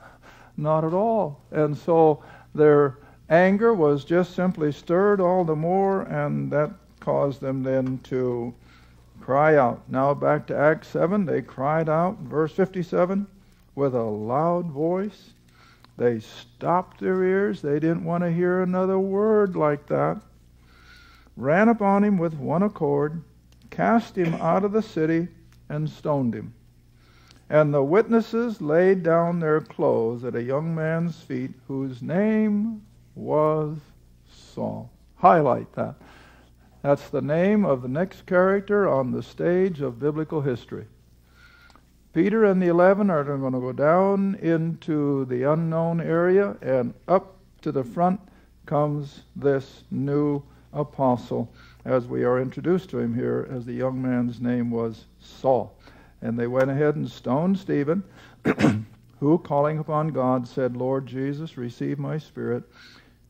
Not at all. And so their anger was just simply stirred all the more, and that caused them then to cry out. Now back to Acts 7. They cried out, verse 57, with a loud voice. They stopped their ears. They didn't want to hear another word like that. Ran upon him with one accord, cast him out of the city, and stoned him. And the witnesses laid down their clothes at a young man's feet whose name was Saul. Highlight that. That's the name of the next character on the stage of biblical history. Peter and the eleven are going to go down into the unknown area, and up to the front comes this new apostle, as we are introduced to him here, as the young man's name was Saul. And they went ahead and stoned Stephen, who, calling upon God, said, Lord Jesus, receive my spirit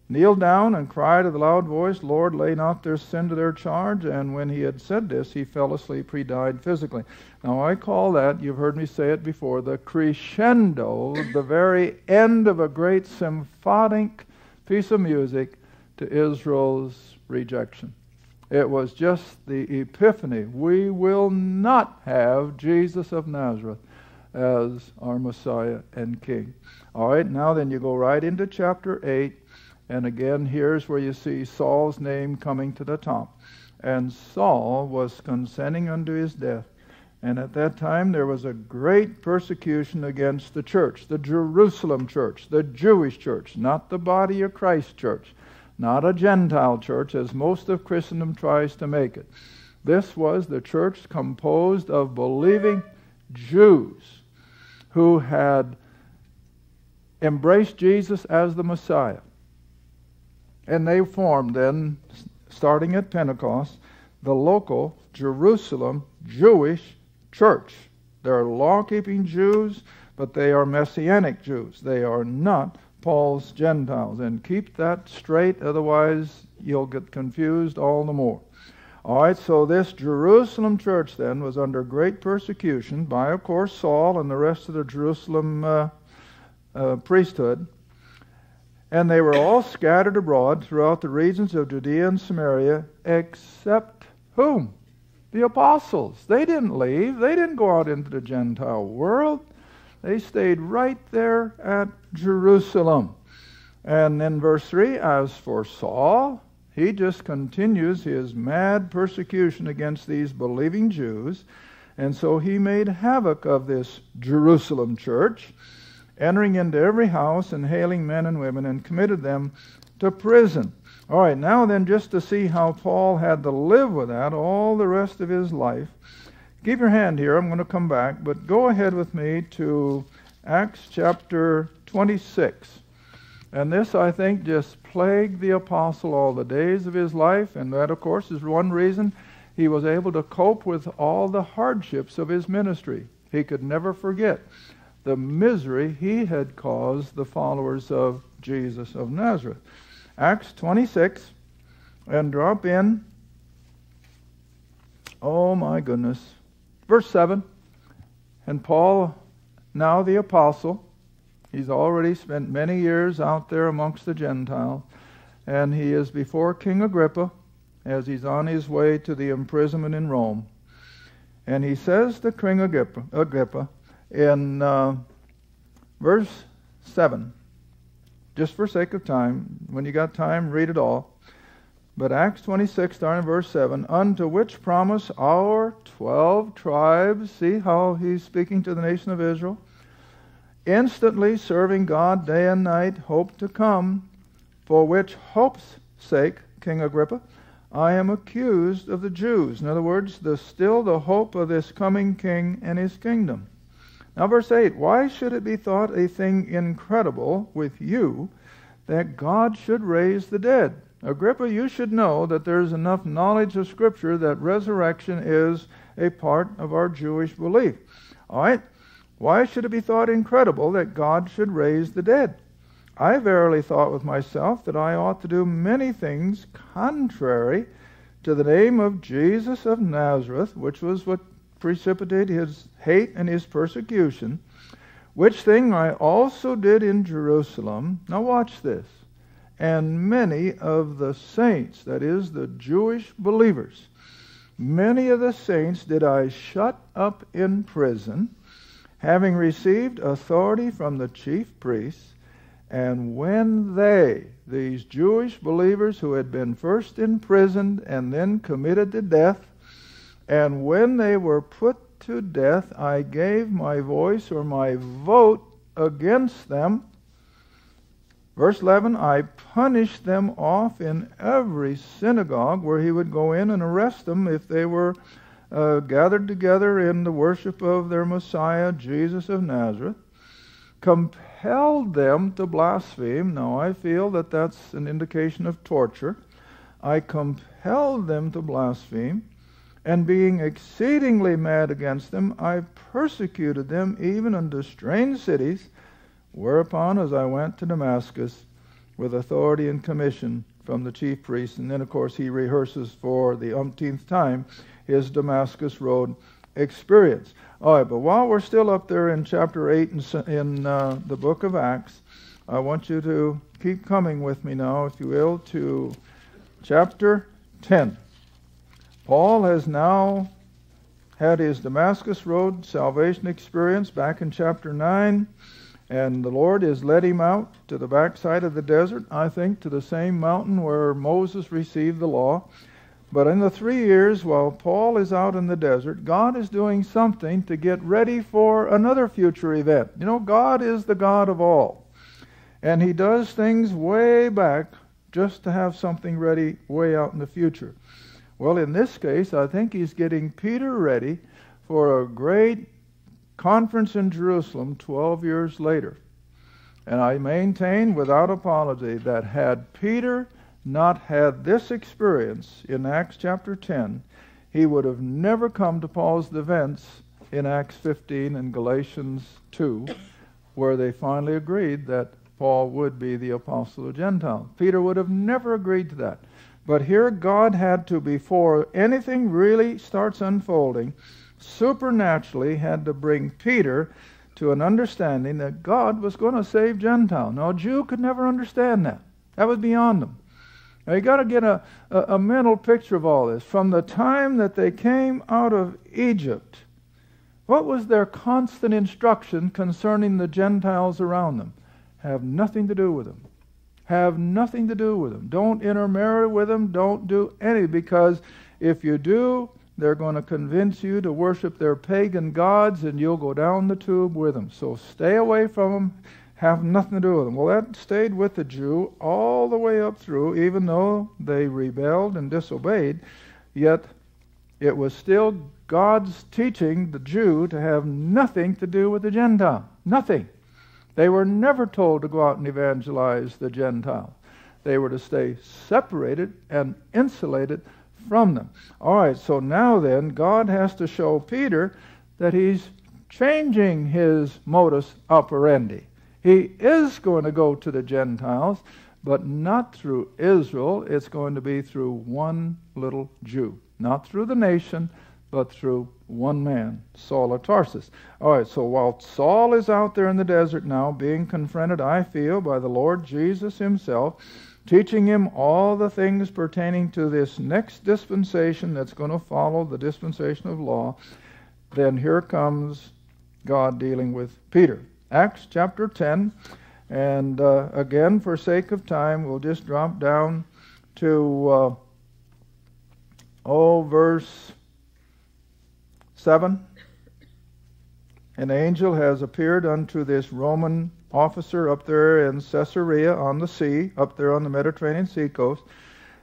kneeled down and cried with a loud voice, Lord, lay not their sin to their charge. And when he had said this, he fell asleep, he died physically. Now, I call that, you've heard me say it before, the crescendo, the very end of a great symphonic piece of music to Israel's rejection. It was just the epiphany. We will not have Jesus of Nazareth as our Messiah and King. All right, now then you go right into chapter 8 and again, here's where you see Saul's name coming to the top. And Saul was consenting unto his death. And at that time, there was a great persecution against the church, the Jerusalem church, the Jewish church, not the body of Christ church, not a Gentile church, as most of Christendom tries to make it. This was the church composed of believing Jews who had embraced Jesus as the Messiah. And they formed then, starting at Pentecost, the local Jerusalem Jewish church. They're law keeping Jews, but they are Messianic Jews. They are not Paul's Gentiles. And keep that straight, otherwise, you'll get confused all the more. All right, so this Jerusalem church then was under great persecution by, of course, Saul and the rest of the Jerusalem uh, uh, priesthood. And they were all scattered abroad throughout the regions of Judea and Samaria, except whom? The apostles. They didn't leave, they didn't go out into the Gentile world. They stayed right there at Jerusalem. And in verse 3, as for Saul, he just continues his mad persecution against these believing Jews. And so he made havoc of this Jerusalem church entering into every house and hailing men and women, and committed them to prison. All right, now then, just to see how Paul had to live with that all the rest of his life. Keep your hand here, I'm going to come back, but go ahead with me to Acts chapter 26. And this, I think, just plagued the apostle all the days of his life, and that, of course, is one reason he was able to cope with all the hardships of his ministry. He could never forget the misery he had caused the followers of Jesus of Nazareth. Acts 26, and drop in, oh my goodness, verse 7. And Paul, now the apostle, he's already spent many years out there amongst the Gentiles, and he is before King Agrippa as he's on his way to the imprisonment in Rome. And he says to King Agrippa, Agrippa in uh, verse 7, just for sake of time, when you got time, read it all. But Acts 26, starting in verse 7, unto which promise our 12 tribes, see how he's speaking to the nation of Israel, instantly serving God day and night, hope to come, for which hope's sake, King Agrippa, I am accused of the Jews. In other words, still the hope of this coming king and his kingdom. Now, verse 8 Why should it be thought a thing incredible with you that God should raise the dead? Agrippa, you should know that there's enough knowledge of Scripture that resurrection is a part of our Jewish belief. All right? Why should it be thought incredible that God should raise the dead? I verily thought with myself that I ought to do many things contrary to the name of Jesus of Nazareth, which was what precipitated his hate and his persecution, which thing I also did in Jerusalem. Now, watch this. And many of the saints, that is, the Jewish believers, many of the saints did I shut up in prison, having received authority from the chief priests and when they, these Jewish believers who had been first imprisoned and then committed to death, and when they were put to death, I gave my voice or my vote against them. Verse 11 I punished them off in every synagogue where he would go in and arrest them if they were uh, gathered together in the worship of their Messiah, Jesus of Nazareth compelled them to blaspheme. Now, I feel that that's an indication of torture. I compelled them to blaspheme, and being exceedingly mad against them, I persecuted them even unto strange cities. Whereupon, as I went to Damascus with authority and commission from the chief priests, and then, of course, he rehearses for the umpteenth time his Damascus Road experience. All right, but while we're still up there in chapter 8 in, in uh, the book of Acts, I want you to keep coming with me now, if you will, to chapter 10. Paul has now had his Damascus Road salvation experience back in chapter 9, and the Lord has led him out to the backside of the desert, I think, to the same mountain where Moses received the law. But in the three years while Paul is out in the desert, God is doing something to get ready for another future event. You know, God is the God of all. And He does things way back just to have something ready way out in the future. Well, in this case, I think He's getting Peter ready for a great conference in Jerusalem 12 years later. And I maintain without apology that had Peter not had this experience in Acts chapter 10, he would have never come to Paul's events in Acts 15 and Galatians 2, where they finally agreed that Paul would be the apostle of Gentiles. Peter would have never agreed to that. But here God had to, before anything really starts unfolding, supernaturally had to bring Peter to an understanding that God was going to save Gentiles. Now, a Jew could never understand that. That was beyond them. Now you got to get a, a, a, mental picture of all this. From the time that they came out of Egypt, what was their constant instruction concerning the Gentiles around them? Have nothing to do with them. Have nothing to do with them. Don't intermarry with them. Don't do any, because if you do, they're going to convince you to worship their pagan gods and you'll go down the tube with them. So stay away from them have nothing to do with them. Well, that stayed with the Jew all the way up through, even though they rebelled and disobeyed, yet it was still God's teaching the Jew to have nothing to do with the Gentile. Nothing. They were never told to go out and evangelize the Gentile. They were to stay separated and insulated from them. All right, so now then, God has to show Peter that he's changing his modus operandi. He is going to go to the Gentiles, but not through Israel. It's going to be through one little Jew. Not through the nation, but through one man, Saul of Tarsus. All right, so while Saul is out there in the desert now, being confronted, I feel, by the Lord Jesus himself, teaching him all the things pertaining to this next dispensation that's going to follow the dispensation of law, then here comes God dealing with Peter. Acts chapter 10, and uh, again, for sake of time, we'll just drop down to, uh, oh, verse 7. An angel has appeared unto this Roman officer up there in Caesarea on the sea, up there on the Mediterranean sea coast,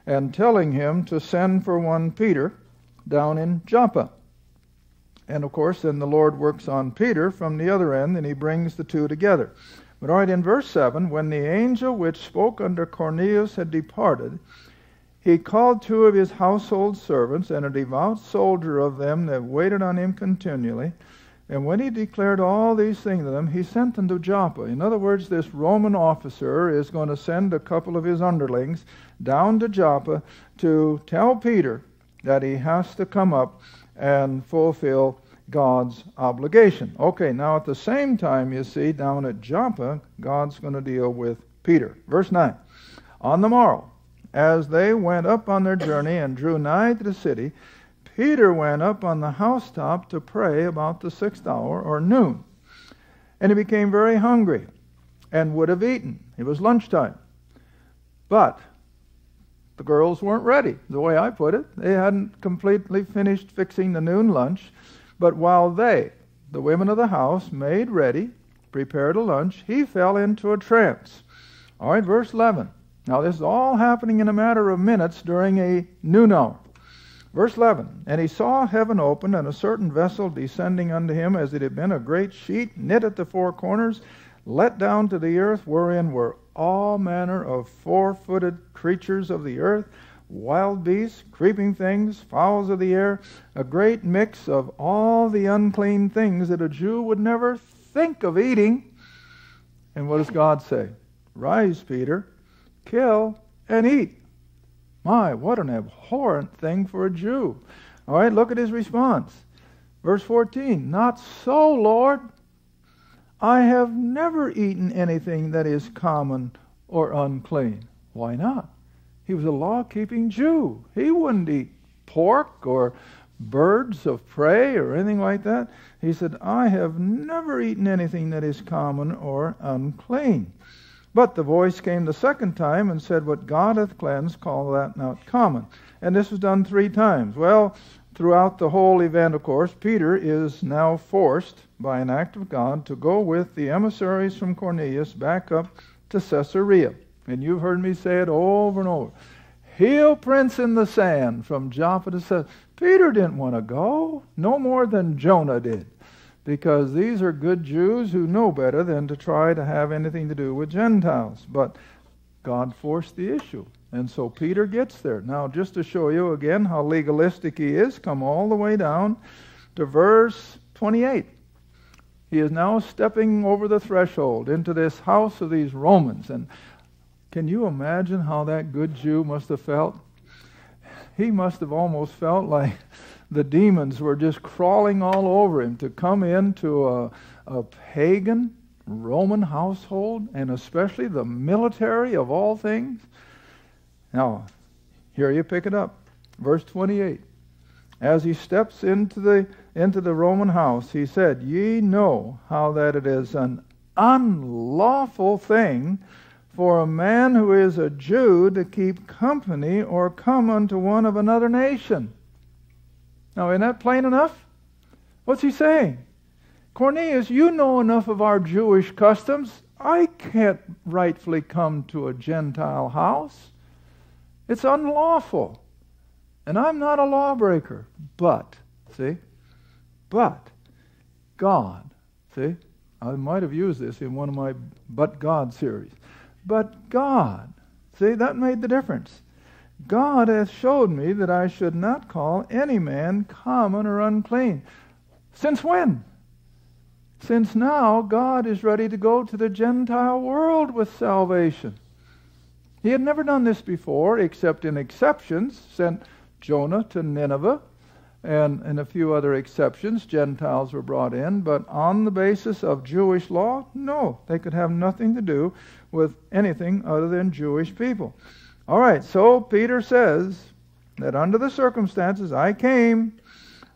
and telling him to send for one Peter down in Joppa. And of course, then the Lord works on Peter from the other end, and he brings the two together. But all right, in verse 7, when the angel which spoke unto Cornelius had departed, he called two of his household servants and a devout soldier of them that waited on him continually and when he declared all these things to them, he sent them to Joppa. In other words, this Roman officer is going to send a couple of his underlings down to Joppa to tell Peter that he has to come up and fulfill God's obligation. Okay, now at the same time, you see, down at Joppa, God's going to deal with Peter. Verse 9 On the morrow, as they went up on their journey and drew nigh to the city, Peter went up on the housetop to pray about the sixth hour or noon. And he became very hungry and would have eaten. It was lunchtime. But the girls weren't ready, the way I put it. They hadn't completely finished fixing the noon lunch. But while they, the women of the house, made ready, prepared a lunch, he fell into a trance. All right, verse 11. Now, this is all happening in a matter of minutes during a noon hour. Verse 11 And he saw heaven open, and a certain vessel descending unto him, as it had been a great sheet, knit at the four corners, let down to the earth, wherein were all manner of four footed creatures of the earth, wild beasts, creeping things, fowls of the air, a great mix of all the unclean things that a Jew would never think of eating. And what does God say? Rise, Peter, kill and eat. My, what an abhorrent thing for a Jew. All right, look at his response. Verse 14 Not so, Lord. I have never eaten anything that is common or unclean. Why not? He was a law keeping Jew. He wouldn't eat pork or birds of prey or anything like that. He said, I have never eaten anything that is common or unclean. But the voice came the second time and said, What God hath cleansed, call that not common. And this was done three times. Well, throughout the whole event, of course, Peter is now forced by an act of God to go with the emissaries from Cornelius back up to Caesarea. And you've heard me say it over and over. Heel prints in the sand from Joppa to Caesarea. Peter didn't want to go, no more than Jonah did because these are good Jews who know better than to try to have anything to do with Gentiles. But God forced the issue. And so Peter gets there. Now, just to show you again how legalistic he is, come all the way down to verse 28. He is now stepping over the threshold into this house of these Romans. And can you imagine how that good Jew must have felt? He must have almost felt like the demons were just crawling all over him to come into a, a pagan Roman household, and especially the military of all things. Now, here you pick it up. Verse 28. As he steps into the, into the Roman house, he said, Ye know how that it is an unlawful thing for a man who is a Jew to keep company or come unto one of another nation. Now, isn't that plain enough? What's he saying? Cornelius, you know enough of our Jewish customs. I can't rightfully come to a Gentile house. It's unlawful. And I'm not a lawbreaker. But, see? But, God, see? I might have used this in one of my But God series. But God, see, that made the difference. God hath showed me that I should not call any man common or unclean. Since when? since now God is ready to go to the Gentile world with salvation. He had never done this before, except in exceptions, sent Jonah to Nineveh, and, and a few other exceptions. Gentiles were brought in, but on the basis of Jewish law, no, they could have nothing to do with anything other than Jewish people. All right, so Peter says that under the circumstances I came,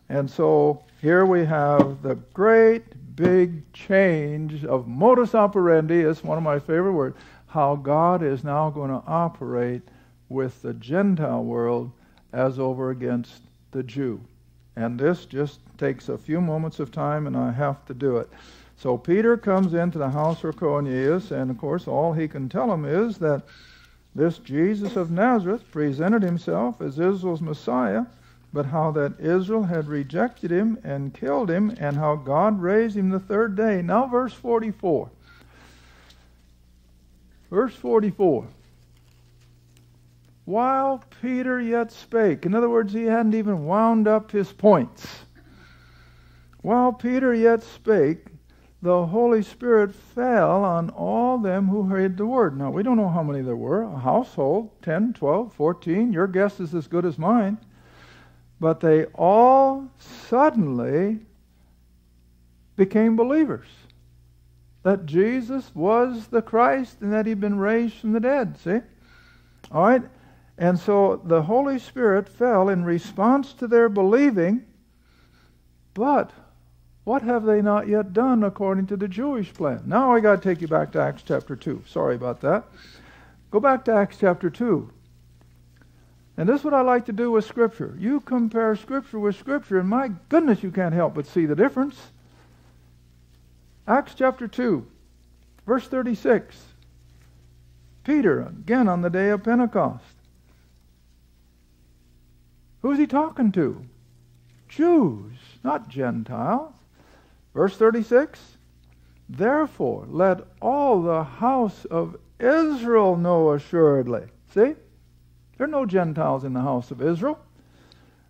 and so here we have the great big change of modus operandi. It's one of my favorite words. How God is now going to operate with the Gentile world as over against the Jew. And this just takes a few moments of time, and I have to do it. So Peter comes into the house of Cornelius, and of course, all he can tell him is that this Jesus of Nazareth presented himself as Israel's Messiah, but how that Israel had rejected him and killed him, and how God raised him the third day. Now, verse 44. Verse 44 while Peter yet spake. In other words, he hadn't even wound up his points. While Peter yet spake, the Holy Spirit fell on all them who heard the word. Now, we don't know how many there were a household, 10, 12, 14. Your guess is as good as mine. But they all suddenly became believers that Jesus was the Christ and that he'd been raised from the dead. See? All right? And so the Holy Spirit fell in response to their believing, but what have they not yet done according to the Jewish plan? Now I got to take you back to Acts chapter 2. Sorry about that. Go back to Acts chapter 2. And this is what I like to do with Scripture. You compare Scripture with Scripture, and my goodness, you can't help but see the difference. Acts chapter 2, verse 36. Peter, again on the day of Pentecost. Who's he talking to? Jews, not Gentiles. Verse 36 Therefore, let all the house of Israel know assuredly. See? There are no Gentiles in the house of Israel.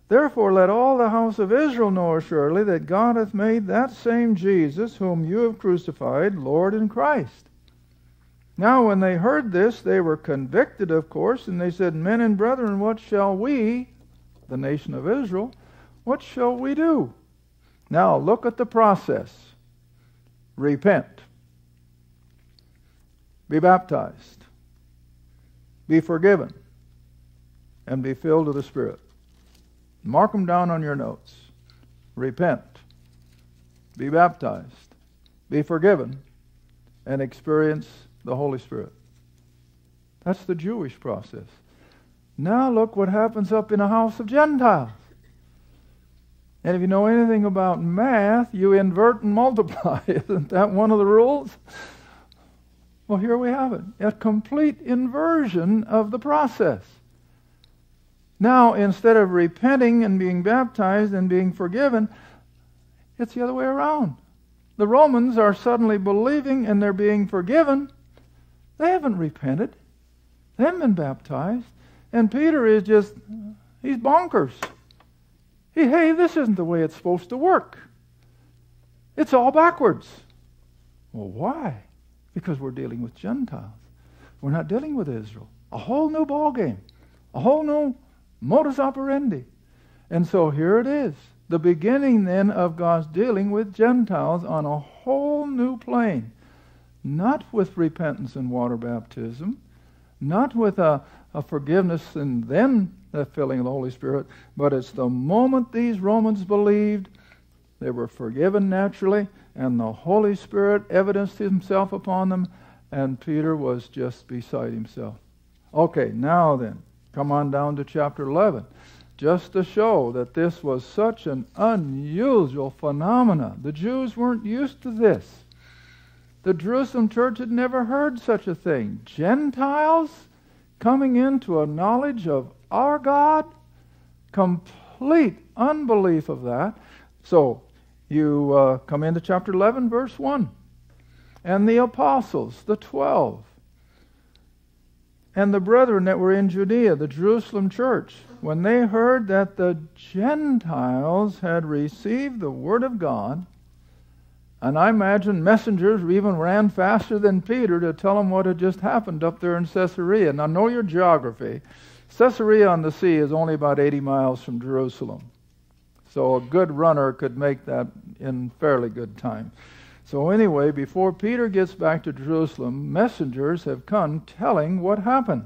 Therefore, let all the house of Israel know assuredly that God hath made that same Jesus, whom you have crucified, Lord and Christ. Now, when they heard this, they were convicted, of course, and they said, Men and brethren, what shall we, the nation of Israel, what shall we do? Now look at the process. Repent. Be baptized. Be forgiven. And be filled with the Spirit. Mark them down on your notes. Repent. Be baptized. Be forgiven. And experience the Holy Spirit. That's the Jewish process. Now look what happens up in a house of Gentiles. And if you know anything about math, you invert and multiply. Isn't that one of the rules? Well, here we have it a complete inversion of the process. Now, instead of repenting and being baptized and being forgiven, it's the other way around. The Romans are suddenly believing and they're being forgiven. They haven't repented, they haven't been baptized. And Peter is just, he's bonkers. He, hey, this isn't the way it's supposed to work. It's all backwards. Well, why? Because we're dealing with Gentiles. We're not dealing with Israel. A whole new ballgame, a whole new modus operandi. And so here it is the beginning then of God's dealing with Gentiles on a whole new plane. Not with repentance and water baptism, not with a, of forgiveness and then the filling of the Holy Spirit, but it's the moment these Romans believed, they were forgiven naturally, and the Holy Spirit evidenced himself upon them, and Peter was just beside himself. Okay, now then, come on down to chapter 11. Just to show that this was such an unusual phenomenon. The Jews weren't used to this. The Jerusalem church had never heard such a thing. Gentiles coming into a knowledge of our God, complete unbelief of that. So you uh, come into chapter 11, verse 1. And the apostles, the twelve, and the brethren that were in Judea, the Jerusalem church, when they heard that the Gentiles had received the word of God, And I imagine messengers even ran faster than Peter to tell him what had just happened up there in Caesarea. Now, know your geography. Caesarea on the sea is only about 80 miles from Jerusalem. So a good runner could make that in fairly good time. So, anyway, before Peter gets back to Jerusalem, messengers have come telling what happened.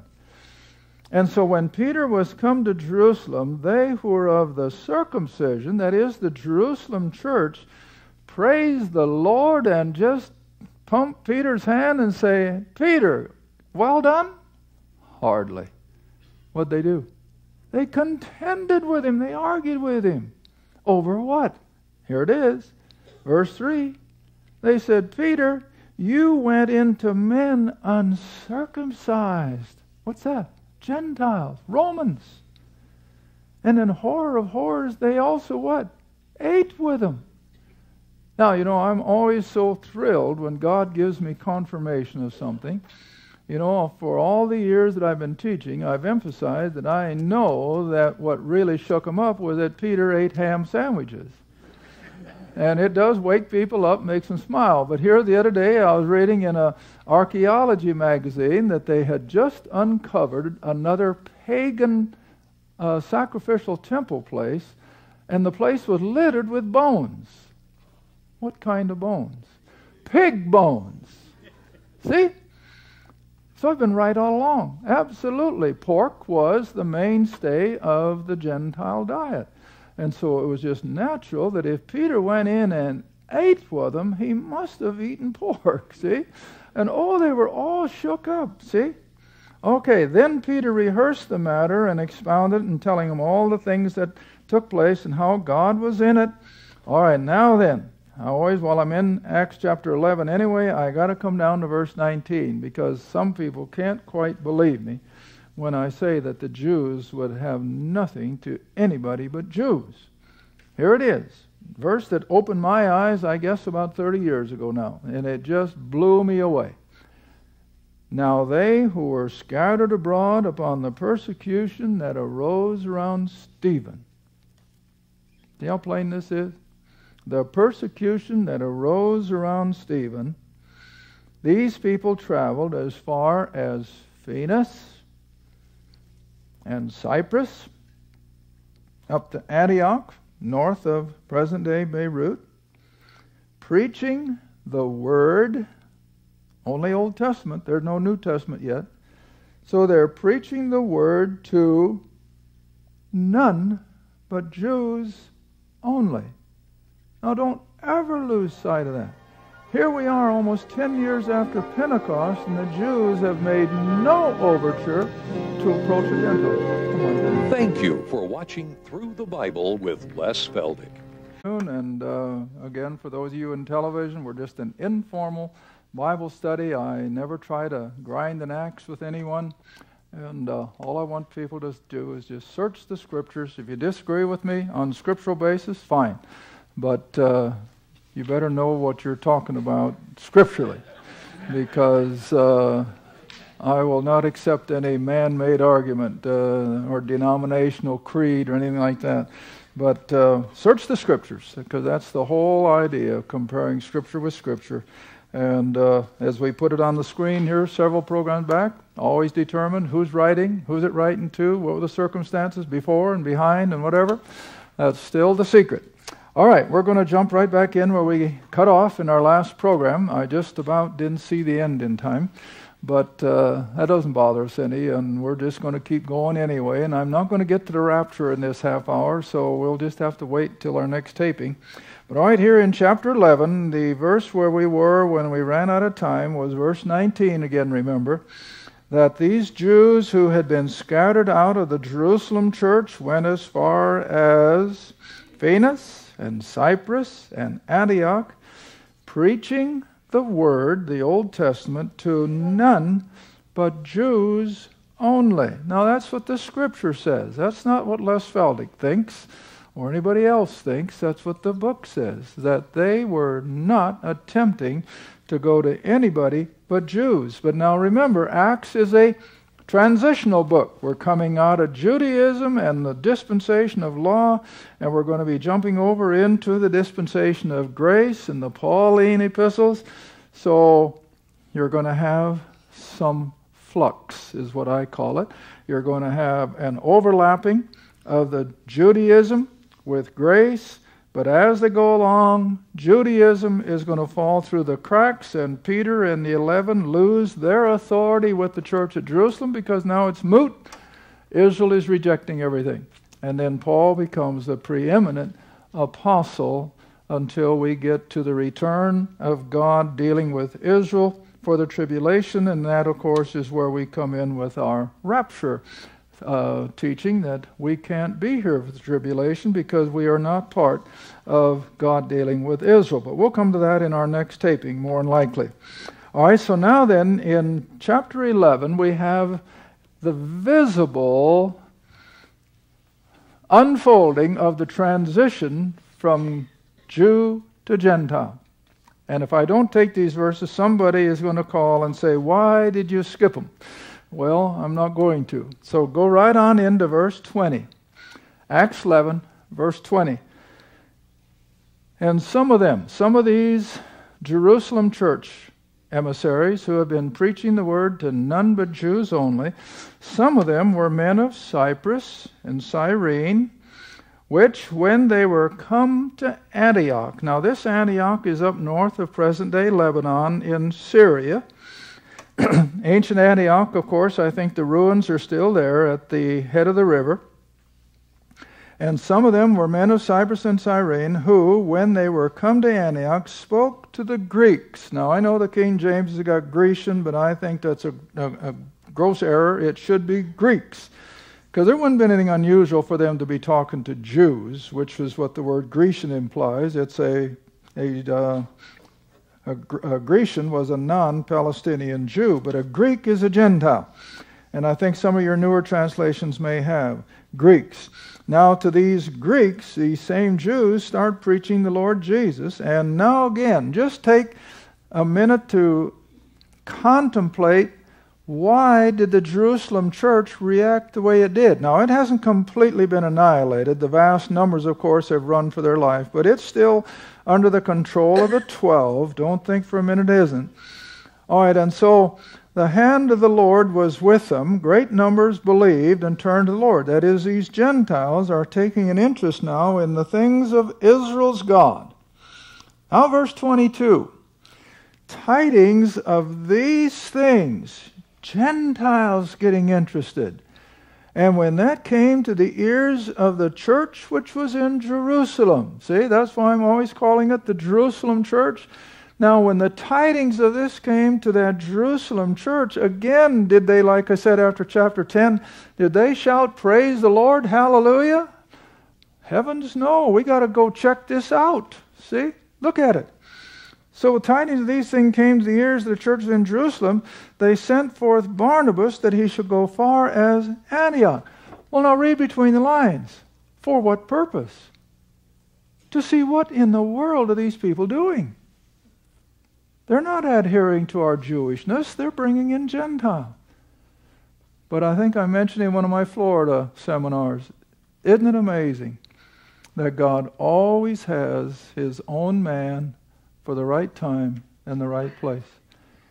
And so, when Peter was come to Jerusalem, they who were of the circumcision, that is, the Jerusalem church, praise the Lord and just pump Peter's hand and say, Peter, well done? Hardly. What'd they do? They contended with him, they argued with him. Over what? Here it is. Verse 3 they said, Peter, you went into men uncircumcised. What's that? Gentiles, Romans. And in horror of horrors, they also what? Ate with them. Now, you know, I'm always so thrilled when God gives me confirmation of something. You know, for all the years that I've been teaching, I've emphasized that I know that what really shook them up was that Peter ate ham sandwiches and it does wake people up, makes them smile. But here the other day, I was reading in an archaeology magazine that they had just uncovered another pagan uh, sacrificial temple place, and the place was littered with bones. What kind of bones? Pig bones. See? So I've been right all along. Absolutely. Pork was the mainstay of the Gentile diet. And so it was just natural that if Peter went in and ate with them, he must have eaten pork, see? And oh, they were all shook up, see? Okay, then Peter rehearsed the matter and expounded and telling them all the things that took place and how God was in it. All right, now then, I always, while I'm in Acts chapter 11 anyway, I got to come down to verse 19 because some people can't quite believe me when I say that the Jews would have nothing to anybody but Jews. Here it is. Verse that opened my eyes, I guess, about 30 years ago now, and it just blew me away. Now they who were scattered abroad upon the persecution that arose around Stephen. See how plain this is? The persecution that arose around Stephen. These people traveled as far as Phoenix, and Cyprus up to Antioch, north of present day Beirut, preaching the Word, only Old Testament, there's no New Testament yet. So they're preaching the Word to none but Jews only. Now don't ever lose sight of that. Here we are almost 10 years after Pentecost, and the Jews have made no overture to approach the Gentiles. Thank you for watching Through the Bible with Les Feldick. And uh, again, for those of you in television, we're just an informal Bible study. I never try to grind an axe with anyone. And uh, all I want people to do is just search the scriptures. If you disagree with me on scriptural basis, fine. But uh, you better know what you're talking about scripturally, because uh, I will not accept any man made argument uh, or denominational creed or anything like that. But uh, search the scriptures, because that's the whole idea of comparing scripture with scripture. And uh, as we put it on the screen here several programs back, always determine who's writing, who's it writing to, what were the circumstances before and behind and whatever. That's still the secret. All right, we're going to jump right back in where we cut off in our last program. I just about didn't see the end in time, but uh, that doesn't bother us any, and we're just going to keep going anyway. And I'm not going to get to the rapture in this half hour, so we'll just have to wait till our next taping. But all right, here in chapter 11, the verse where we were when we ran out of time was verse 19 again, remember that these Jews who had been scattered out of the Jerusalem church went as far as Phoenix and Cyprus and Antioch, preaching the word, the Old Testament, to none but Jews only. Now, that's what the scripture says. That's not what Les Feldick thinks or anybody else thinks. That's what the book says, that they were not attempting to go to anybody but Jews. But now remember, Acts is a transitional book. We're coming out of Judaism and the dispensation of law, and we're going to be jumping over into the dispensation of grace and the Pauline epistles. So you're going to have some flux, is what I call it. You're going to have an overlapping of the Judaism with grace but as they go along, Judaism is going to fall through the cracks, and Peter and the eleven lose their authority with the church at Jerusalem because now it's moot. Israel is rejecting everything. And then Paul becomes the preeminent apostle until we get to the return of God dealing with Israel for the tribulation, and that, of course, is where we come in with our rapture uh, teaching that we can't be here for the tribulation because we are not part of God dealing with Israel. But we'll come to that in our next taping, more than likely. All right, so now then, in chapter 11, we have the visible unfolding of the transition from Jew to Gentile. And if I don't take these verses, somebody is going to call and say, Why did you skip them? Well, I'm not going to. So go right on into verse 20. Acts 11, verse 20. And some of them, some of these Jerusalem church emissaries who have been preaching the word to none but Jews only, some of them were men of Cyprus and Cyrene, which when they were come to Antioch, now this Antioch is up north of present day Lebanon in Syria. Ancient Antioch, of course, I think the ruins are still there at the head of the river. And some of them were men of Cyprus and Cyrene, who, when they were come to Antioch, spoke to the Greeks. Now, I know the King James has got Grecian, but I think that's a, a, a gross error. It should be Greeks. Because there wouldn't have been anything unusual for them to be talking to Jews, which is what the word Grecian implies. It's a, a uh, a, a Grecian was a non Palestinian Jew, but a Greek is a Gentile. And I think some of your newer translations may have Greeks. Now, to these Greeks, these same Jews start preaching the Lord Jesus. And now, again, just take a minute to contemplate why did the Jerusalem church react the way it did? Now, it hasn't completely been annihilated. The vast numbers, of course, have run for their life, but it's still under the control of the 12. Don't think for a minute it isn't. All right, and so the hand of the Lord was with them. Great numbers believed and turned to the Lord. That is, these Gentiles are taking an interest now in the things of Israel's God. Now, verse 22 tidings of these things, Gentiles getting interested. And when that came to the ears of the church which was in Jerusalem, see, that's why I'm always calling it the Jerusalem church. Now, when the tidings of this came to that Jerusalem church, again, did they, like I said after chapter 10, did they shout, Praise the Lord, hallelujah? Heavens, no. We got to go check this out. See? Look at it. So tidings of these things came to the ears of the churches in Jerusalem. They sent forth Barnabas that he should go far as Antioch. Well, now read between the lines. For what purpose? To see what in the world are these people doing? They're not adhering to our Jewishness, they're bringing in Gentile. But I think I mentioned in one of my Florida seminars, isn't it amazing that God always has his own man for the right time and the right place.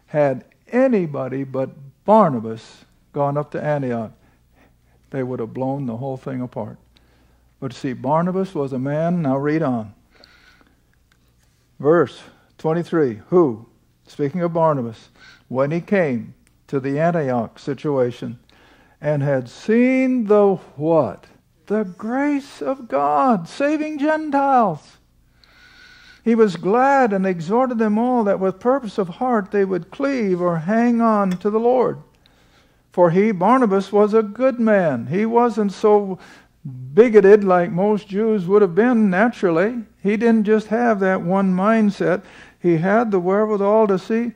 Had anybody but Barnabas gone up to Antioch, they would have blown the whole thing apart. But see, Barnabas was a man, now read on. Verse 23 Who, speaking of Barnabas, when he came to the Antioch situation and had seen the what? The grace of God saving Gentiles he was glad and exhorted them all that with purpose of heart they would cleave or hang on to the Lord. For he, Barnabas, was a good man. He wasn't so bigoted like most Jews would have been naturally. He didn't just have that one mindset, he had the wherewithal to see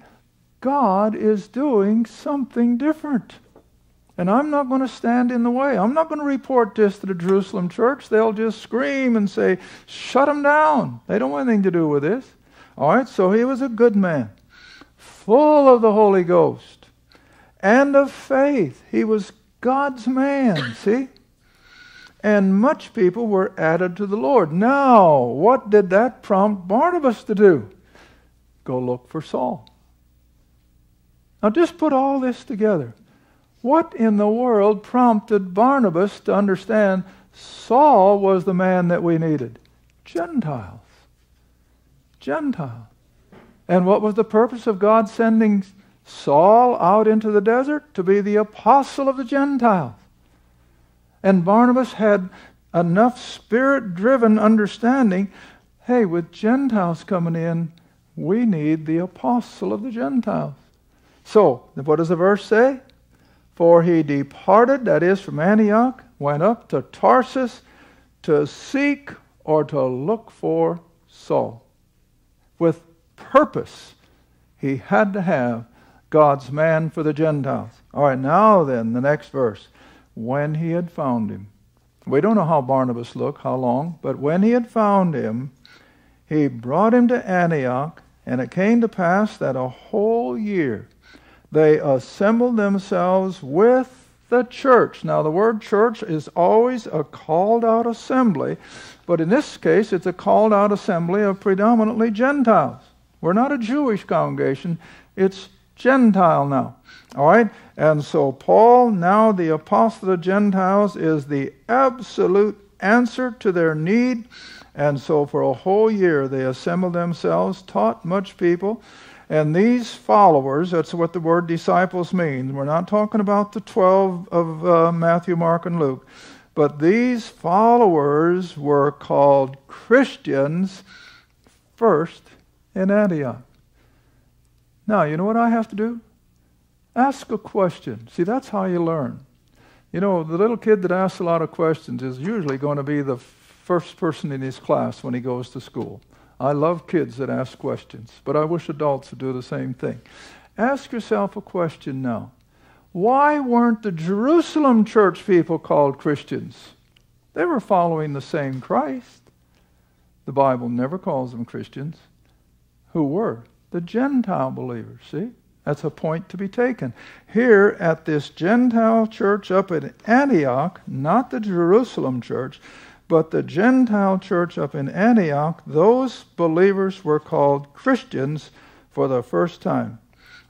God is doing something different. And I'm not going to stand in the way. I'm not going to report this to the Jerusalem church. They'll just scream and say, shut them down. They don't want anything to do with this. All right, so he was a good man, full of the Holy Ghost, and of faith. He was God's man, see? And much people were added to the Lord. Now, what did that prompt Barnabas to do? Go look for Saul. Now, just put all this together. What in the world prompted Barnabas to understand Saul was the man that we needed? Gentiles. Gentiles. And what was the purpose of God sending Saul out into the desert? To be the apostle of the Gentiles. And Barnabas had enough spirit driven understanding hey, with Gentiles coming in, we need the apostle of the Gentiles. So, what does the verse say? For he departed, that is, from Antioch, went up to Tarsus to seek or to look for Saul. With purpose, he had to have God's man for the Gentiles. All right, now then, the next verse. When he had found him. We don't know how Barnabas looked, how long, but when he had found him, he brought him to Antioch, and it came to pass that a whole year they assembled themselves with the church. Now, the word church is always a called out assembly, but in this case, it's a called out assembly of predominantly Gentiles. We're not a Jewish congregation, it's Gentile now. All right? And so, Paul, now the apostle of Gentiles, is the absolute answer to their need. And so, for a whole year, they assembled themselves, taught much people. And these followers, that's what the word disciples means. We're not talking about the 12 of uh, Matthew, Mark, and Luke. But these followers were called Christians first in Antioch. Now, you know what I have to do? Ask a question. See, that's how you learn. You know, the little kid that asks a lot of questions is usually going to be the first person in his class when he goes to school. I love kids that ask questions, but I wish adults would do the same thing. Ask yourself a question now. Why weren't the Jerusalem church people called Christians? They were following the same Christ. The Bible never calls them Christians. Who were? The Gentile believers, see? That's a point to be taken. Here at this Gentile church up in Antioch, not the Jerusalem church, but the Gentile church up in Antioch, those believers were called Christians for the first time.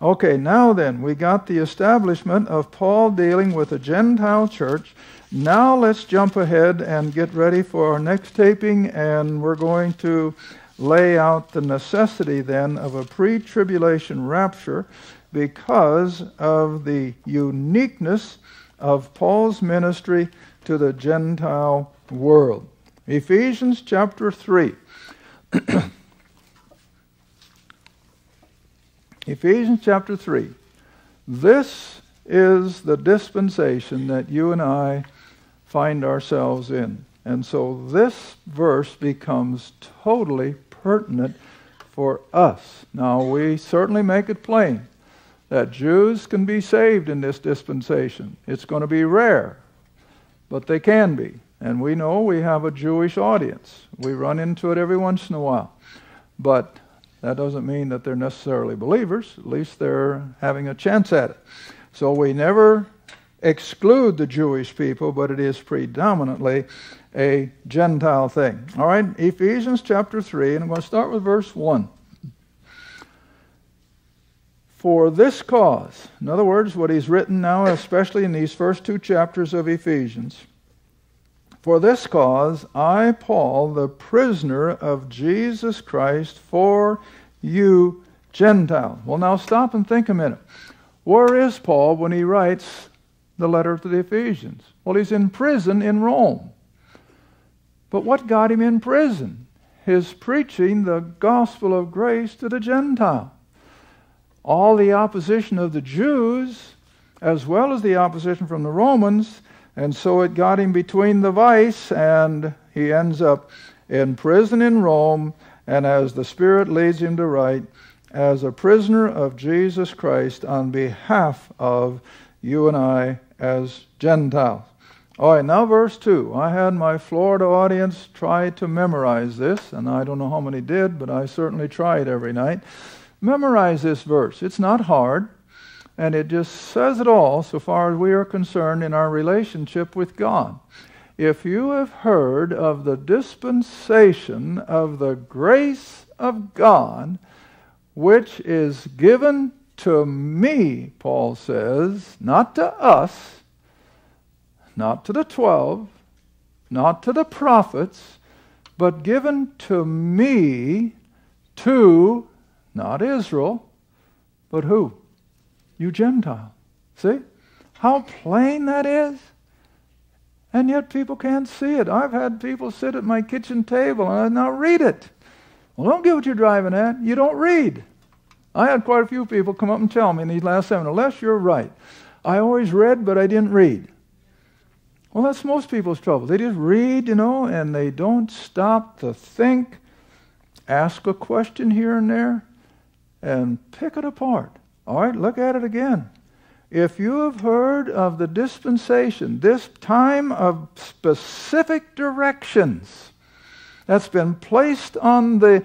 Okay, now then, we got the establishment of Paul dealing with a Gentile church. Now let's jump ahead and get ready for our next taping, and we're going to lay out the necessity then of a pre tribulation rapture because of the uniqueness of Paul's ministry to the Gentile world. Ephesians chapter 3. Ephesians chapter 3. This is the dispensation that you and I find ourselves in. And so this verse becomes totally pertinent for us. Now, we certainly make it plain that Jews can be saved in this dispensation. It's going to be rare, but they can be. And we know we have a Jewish audience. We run into it every once in a while. But that doesn't mean that they're necessarily believers. At least they're having a chance at it. So we never exclude the Jewish people, but it is predominantly a Gentile thing. All right, Ephesians chapter 3, and I'm going to start with verse 1. For this cause, in other words, what he's written now, especially in these first two chapters of Ephesians, for this cause, I, Paul, the prisoner of Jesus Christ, for you Gentiles. Well, now stop and think a minute. Where is Paul when he writes the letter to the Ephesians? Well, he's in prison in Rome. But what got him in prison? His preaching the gospel of grace to the Gentile. All the opposition of the Jews, as well as the opposition from the Romans, and so it got him between the vice, and he ends up in prison in Rome. And as the Spirit leads him to write, as a prisoner of Jesus Christ on behalf of you and I as Gentiles. All right, now verse 2. I had my Florida audience try to memorize this, and I don't know how many did, but I certainly tried every night. Memorize this verse. It's not hard. And it just says it all so far as we are concerned in our relationship with God. If you have heard of the dispensation of the grace of God, which is given to me, Paul says, not to us, not to the twelve, not to the prophets, but given to me, to not Israel, but who? You Gentile. See? How plain that is? And yet people can't see it. I've had people sit at my kitchen table and I now read it. Well, don't get what you're driving at. You don't read. I had quite a few people come up and tell me in these last seven, unless you're right. I always read, but I didn't read. Well, that's most people's trouble. They just read, you know, and they don't stop to think, ask a question here and there, and pick it apart. All right, look at it again. If you have heard of the dispensation, this time of specific directions that's been placed on the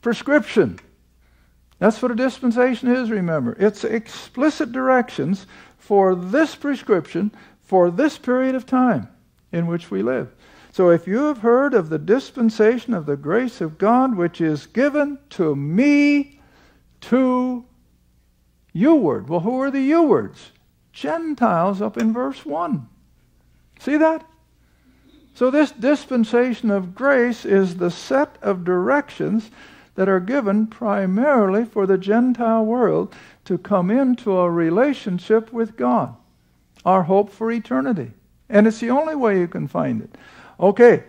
prescription, that's what a dispensation is, remember. It's explicit directions for this prescription for this period of time in which we live. So if you have heard of the dispensation of the grace of God which is given to me to you-ward. Well, who are the you-wards? Gentiles up in verse 1. See that? So this dispensation of grace is the set of directions that are given primarily for the Gentile world to come into a relationship with God, our hope for eternity. And it's the only way you can find it. Okay,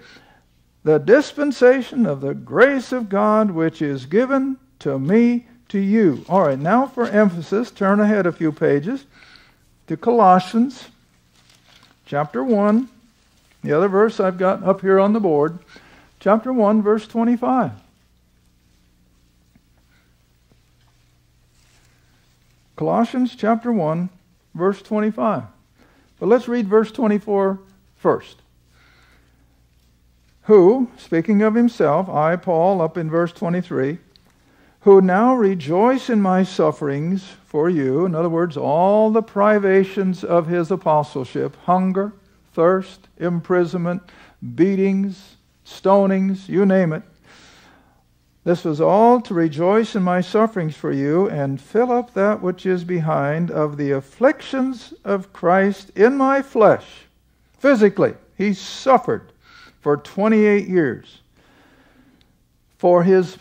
the dispensation of the grace of God which is given to me to you. All right, now for emphasis, turn ahead a few pages to Colossians chapter 1. The other verse I've got up here on the board, chapter 1, verse 25. Colossians chapter 1, verse 25. But let's read verse 24 first. Who, speaking of himself, I, Paul, up in verse 23, who now rejoice in my sufferings for you, in other words, all the privations of his apostleship, hunger, thirst, imprisonment, beatings, stonings, you name it, this was all to rejoice in my sufferings for you and fill up that which is behind of the afflictions of Christ in my flesh. Physically, he suffered for 28 years for his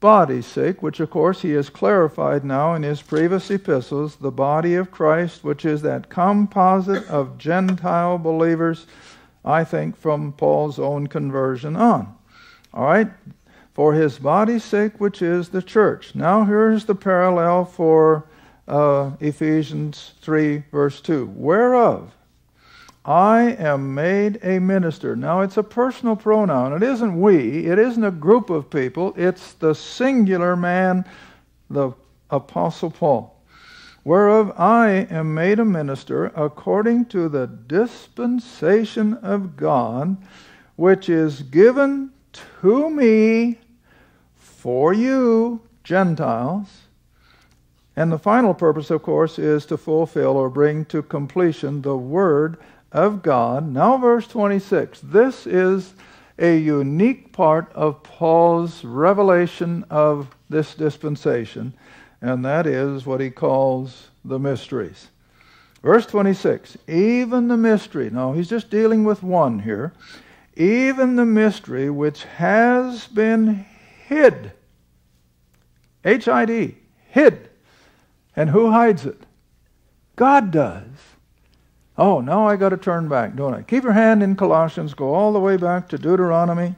body's sake, which of course he has clarified now in his previous epistles, the body of Christ, which is that composite of Gentile believers, I think, from Paul's own conversion on. All right? for his body's sake, which is the church. Now, here's the parallel for uh, Ephesians 3, verse 2. Whereof I am made a minister. Now, it's a personal pronoun. It isn't we, it isn't a group of people, it's the singular man, the Apostle Paul. Whereof I am made a minister according to the dispensation of God, which is given to me for you, Gentiles. And the final purpose, of course, is to fulfill or bring to completion the Word of God. Now, verse 26. This is a unique part of Paul's revelation of this dispensation, and that is what he calls the mysteries. Verse 26 Even the mystery, now he's just dealing with one here, even the mystery which has been hid. H I D, hid. And who hides it? God does. Oh, now I got to turn back, don't I? Keep your hand in Colossians, go all the way back to Deuteronomy.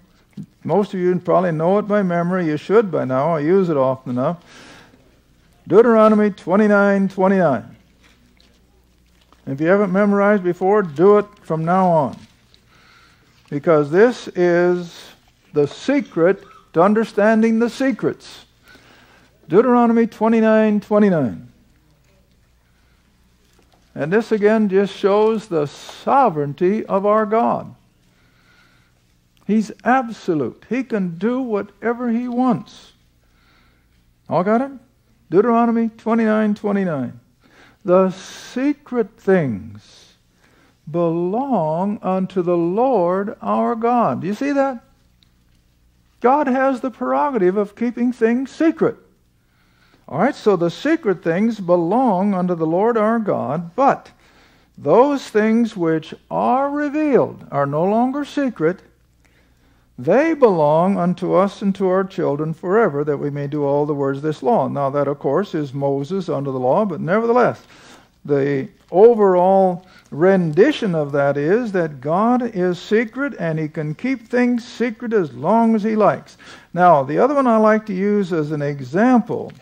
Most of you probably know it by memory. You should by now. I use it often enough. Deuteronomy 29 29. If you haven't memorized before, do it from now on. Because this is the secret to understanding the secrets. Deuteronomy 29 29. And this again just shows the sovereignty of our God. He's absolute. He can do whatever he wants. All got it? Deuteronomy 29 29. the secret things belong unto the Lord our God. Do you see that? God has the prerogative of keeping things secret. All right, so the secret things belong unto the Lord our God, but those things which are revealed are no longer secret. They belong unto us and to our children forever, that we may do all the words of this law. Now, that, of course, is Moses under the law, but nevertheless, the overall rendition of that is that God is secret and he can keep things secret as long as he likes. Now, the other one I like to use as an example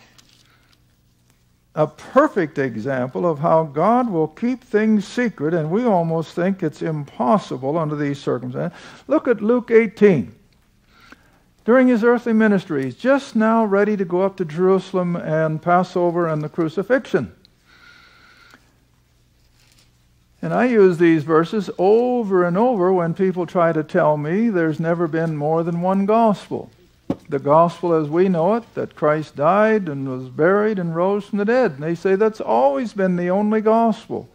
a perfect example of how God will keep things secret, and we almost think it's impossible under these circumstances. Look at Luke 18. During his earthly ministry, he's just now ready to go up to Jerusalem and Passover and the crucifixion. And I use these verses over and over when people try to tell me there's never been more than one gospel the gospel as we know it, that Christ died and was buried and rose from the dead. And they say that's always been the only gospel.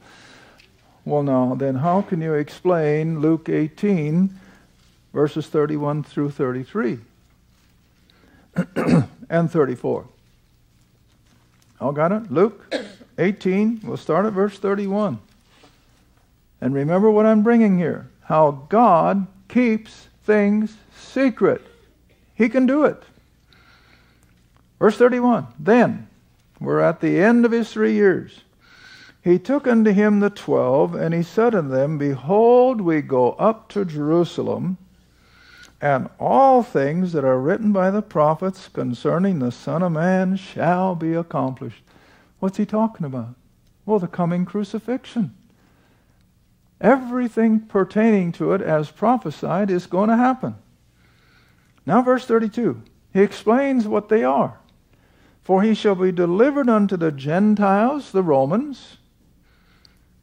Well, now, then how can you explain Luke 18, verses 31 through 33 and 34? All got it? Luke 18, we'll start at verse 31. And remember what I'm bringing here how God keeps things secret. He can do it. Verse 31 Then, we're at the end of his three years. He took unto him the twelve, and he said unto them, Behold, we go up to Jerusalem, and all things that are written by the prophets concerning the Son of Man shall be accomplished. What's he talking about? Well, the coming crucifixion. Everything pertaining to it as prophesied is going to happen. Now, verse 32, he explains what they are. For he shall be delivered unto the Gentiles, the Romans.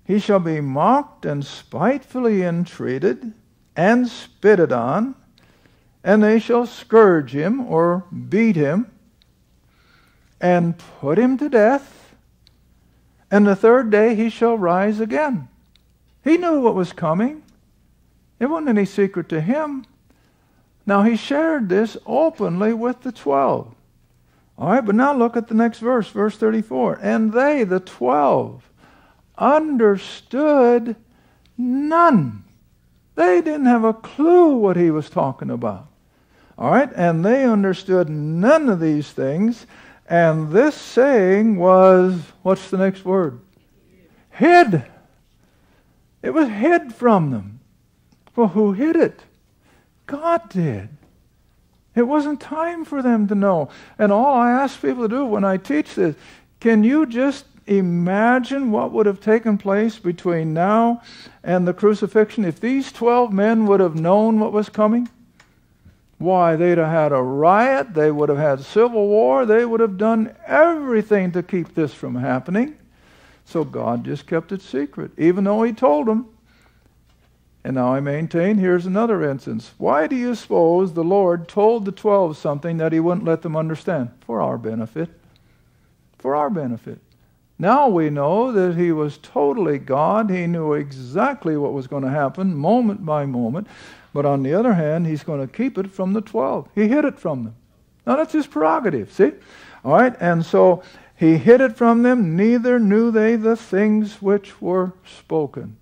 He shall be mocked and spitefully entreated and spitted on, and they shall scourge him or beat him and put him to death. And the third day he shall rise again. He knew what was coming. It wasn't any secret to him. Now, he shared this openly with the twelve. All right, but now look at the next verse, verse 34. And they, the twelve, understood none. They didn't have a clue what he was talking about. All right, and they understood none of these things. And this saying was, what's the next word? Hid. It was hid from them. Well, who hid it? God did. It wasn't time for them to know. And all I ask people to do when I teach this, can you just imagine what would have taken place between now and the crucifixion if these 12 men would have known what was coming? Why, they'd have had a riot, they would have had civil war, they would have done everything to keep this from happening. So God just kept it secret, even though He told them. And now I maintain here's another instance. Why do you suppose the Lord told the twelve something that he wouldn't let them understand? For our benefit. For our benefit. Now we know that he was totally God. He knew exactly what was going to happen moment by moment. But on the other hand, he's going to keep it from the twelve. He hid it from them. Now that's his prerogative, see? All right, and so he hid it from them, neither knew they the things which were spoken.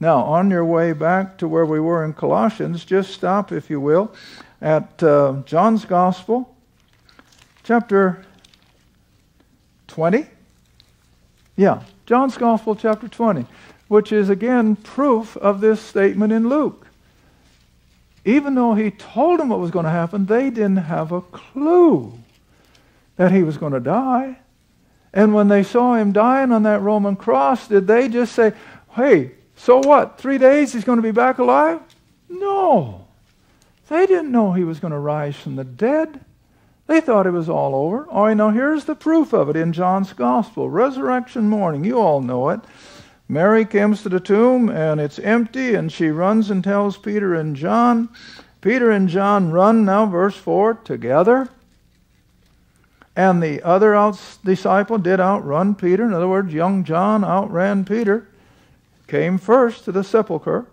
Now, on your way back to where we were in Colossians, just stop, if you will, at uh, John's Gospel, chapter 20. Yeah, John's Gospel, chapter 20, which is again proof of this statement in Luke. Even though he told them what was going to happen, they didn't have a clue that he was going to die. And when they saw him dying on that Roman cross, did they just say, hey, so what? Three days he's going to be back alive? No. They didn't know he was going to rise from the dead. They thought it was all over. All right, now here's the proof of it in John's Gospel. Resurrection morning, you all know it. Mary comes to the tomb and it's empty, and she runs and tells Peter and John. Peter and John run now, verse 4, together. And the other out- disciple did outrun Peter. In other words, young John outran Peter, came first to the sepulchre.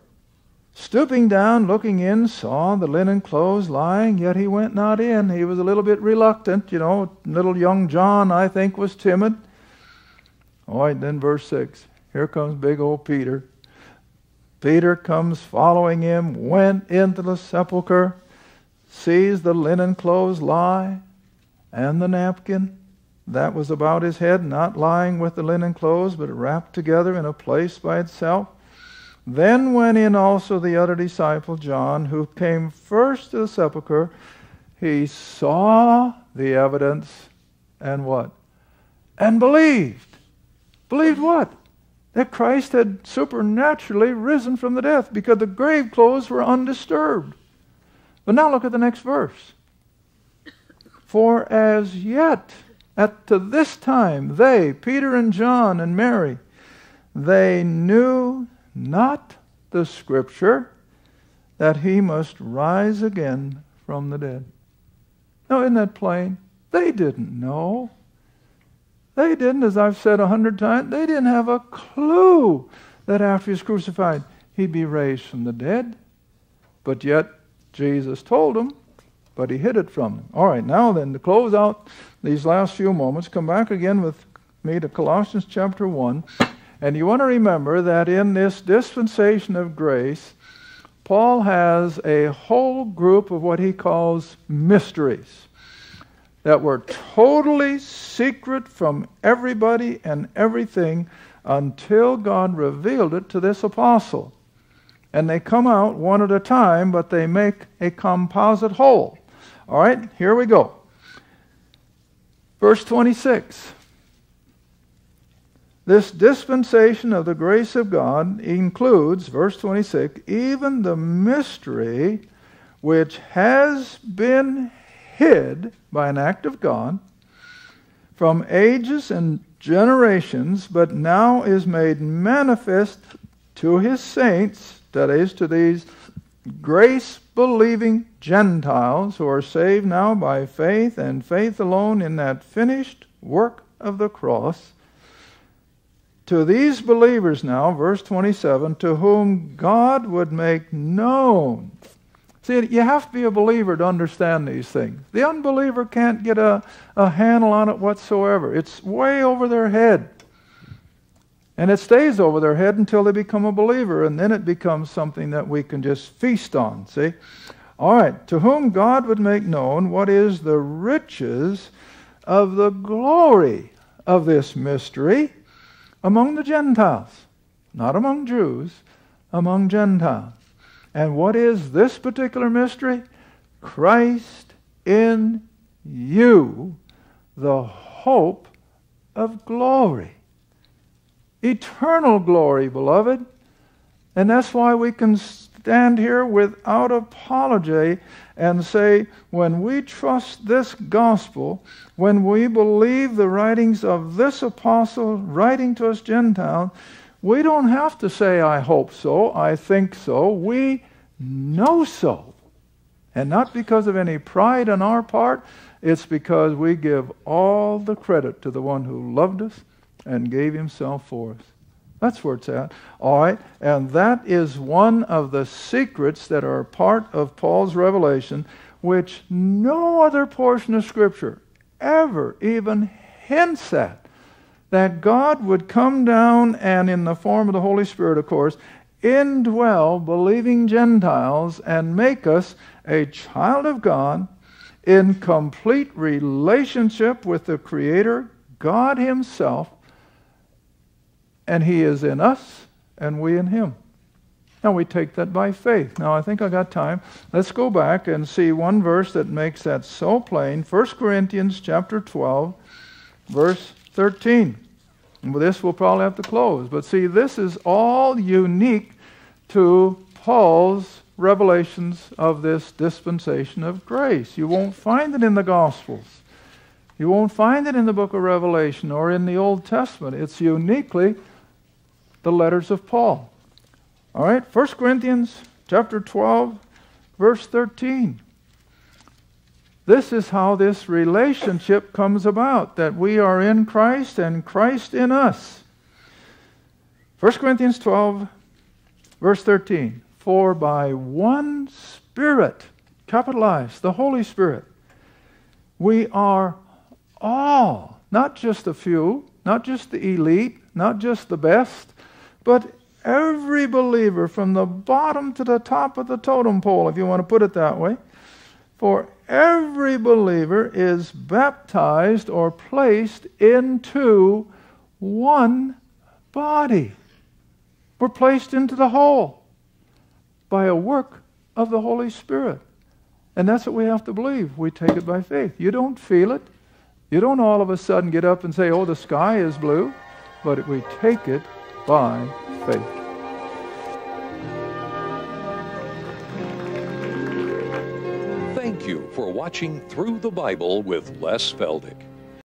Stooping down, looking in, saw the linen clothes lying, yet he went not in. He was a little bit reluctant, you know. Little young John, I think, was timid. All right, then verse 6. Here comes big old Peter. Peter comes following him, went into the sepulchre, sees the linen clothes lie, and the napkin that was about his head, not lying with the linen clothes, but wrapped together in a place by itself. Then went in also the other disciple, John, who came first to the sepulchre. He saw the evidence and what? And believed. Believed what? That Christ had supernaturally risen from the death because the grave clothes were undisturbed. But now look at the next verse. For as yet, at to this time, they, Peter and John and Mary, they knew not the Scripture that he must rise again from the dead. Now, isn't that plain? They didn't know. They didn't, as I've said a hundred times, they didn't have a clue that after he was crucified, he'd be raised from the dead. But yet, Jesus told them, but he hid it from them. All right, now then, to close out these last few moments, come back again with me to Colossians chapter 1. And you want to remember that in this dispensation of grace, Paul has a whole group of what he calls mysteries that were totally secret from everybody and everything until God revealed it to this apostle. And they come out one at a time, but they make a composite whole. All right, here we go. Verse 26. This dispensation of the grace of God includes, verse 26, even the mystery which has been hid by an act of God from ages and generations, but now is made manifest to his saints, that is, to these grace believing Gentiles who are saved now by faith and faith alone in that finished work of the cross to these believers now, verse 27, to whom God would make known. See, you have to be a believer to understand these things. The unbeliever can't get a, a handle on it whatsoever. It's way over their head. And it stays over their head until they become a believer, and then it becomes something that we can just feast on. See? All right, to whom God would make known what is the riches of the glory of this mystery among the Gentiles, not among Jews, among Gentiles. And what is this particular mystery? Christ in you, the hope of glory. Eternal glory, beloved. And that's why we can stand here without apology and say, when we trust this gospel, when we believe the writings of this apostle writing to us Gentiles, we don't have to say, I hope so, I think so. We know so. And not because of any pride on our part, it's because we give all the credit to the one who loved us and gave himself for us. That's where it's at. All right. And that is one of the secrets that are part of Paul's revelation, which no other portion of Scripture ever even hints at. That God would come down and, in the form of the Holy Spirit, of course, indwell believing Gentiles and make us a child of God in complete relationship with the Creator, God Himself, and He is in us, and we in Him. Now we take that by faith. Now I think I got time. Let's go back and see one verse that makes that so plain. 1 Corinthians chapter 12, verse 13. And this we'll probably have to close. But see, this is all unique to Paul's revelations of this dispensation of grace. You won't find it in the Gospels. You won't find it in the book of Revelation or in the Old Testament. It's uniquely the letters of Paul. All right, 1 Corinthians chapter 12, verse 13. This is how this relationship comes about that we are in Christ and Christ in us. 1 Corinthians 12, verse 13. For by one Spirit, capitalized, the Holy Spirit, we are all, not just a few, not just the elite, not just the best, but every believer from the bottom to the top of the totem pole, if you want to put it that way. For every believer is baptized or placed into one body. We're placed into the whole by a work of the Holy Spirit. And that's what we have to believe. We take it by faith. You don't feel it. You don't all of a sudden get up and say, oh, the sky is blue. But we take it by faith. Thank you for watching Through the Bible with Les Feldick.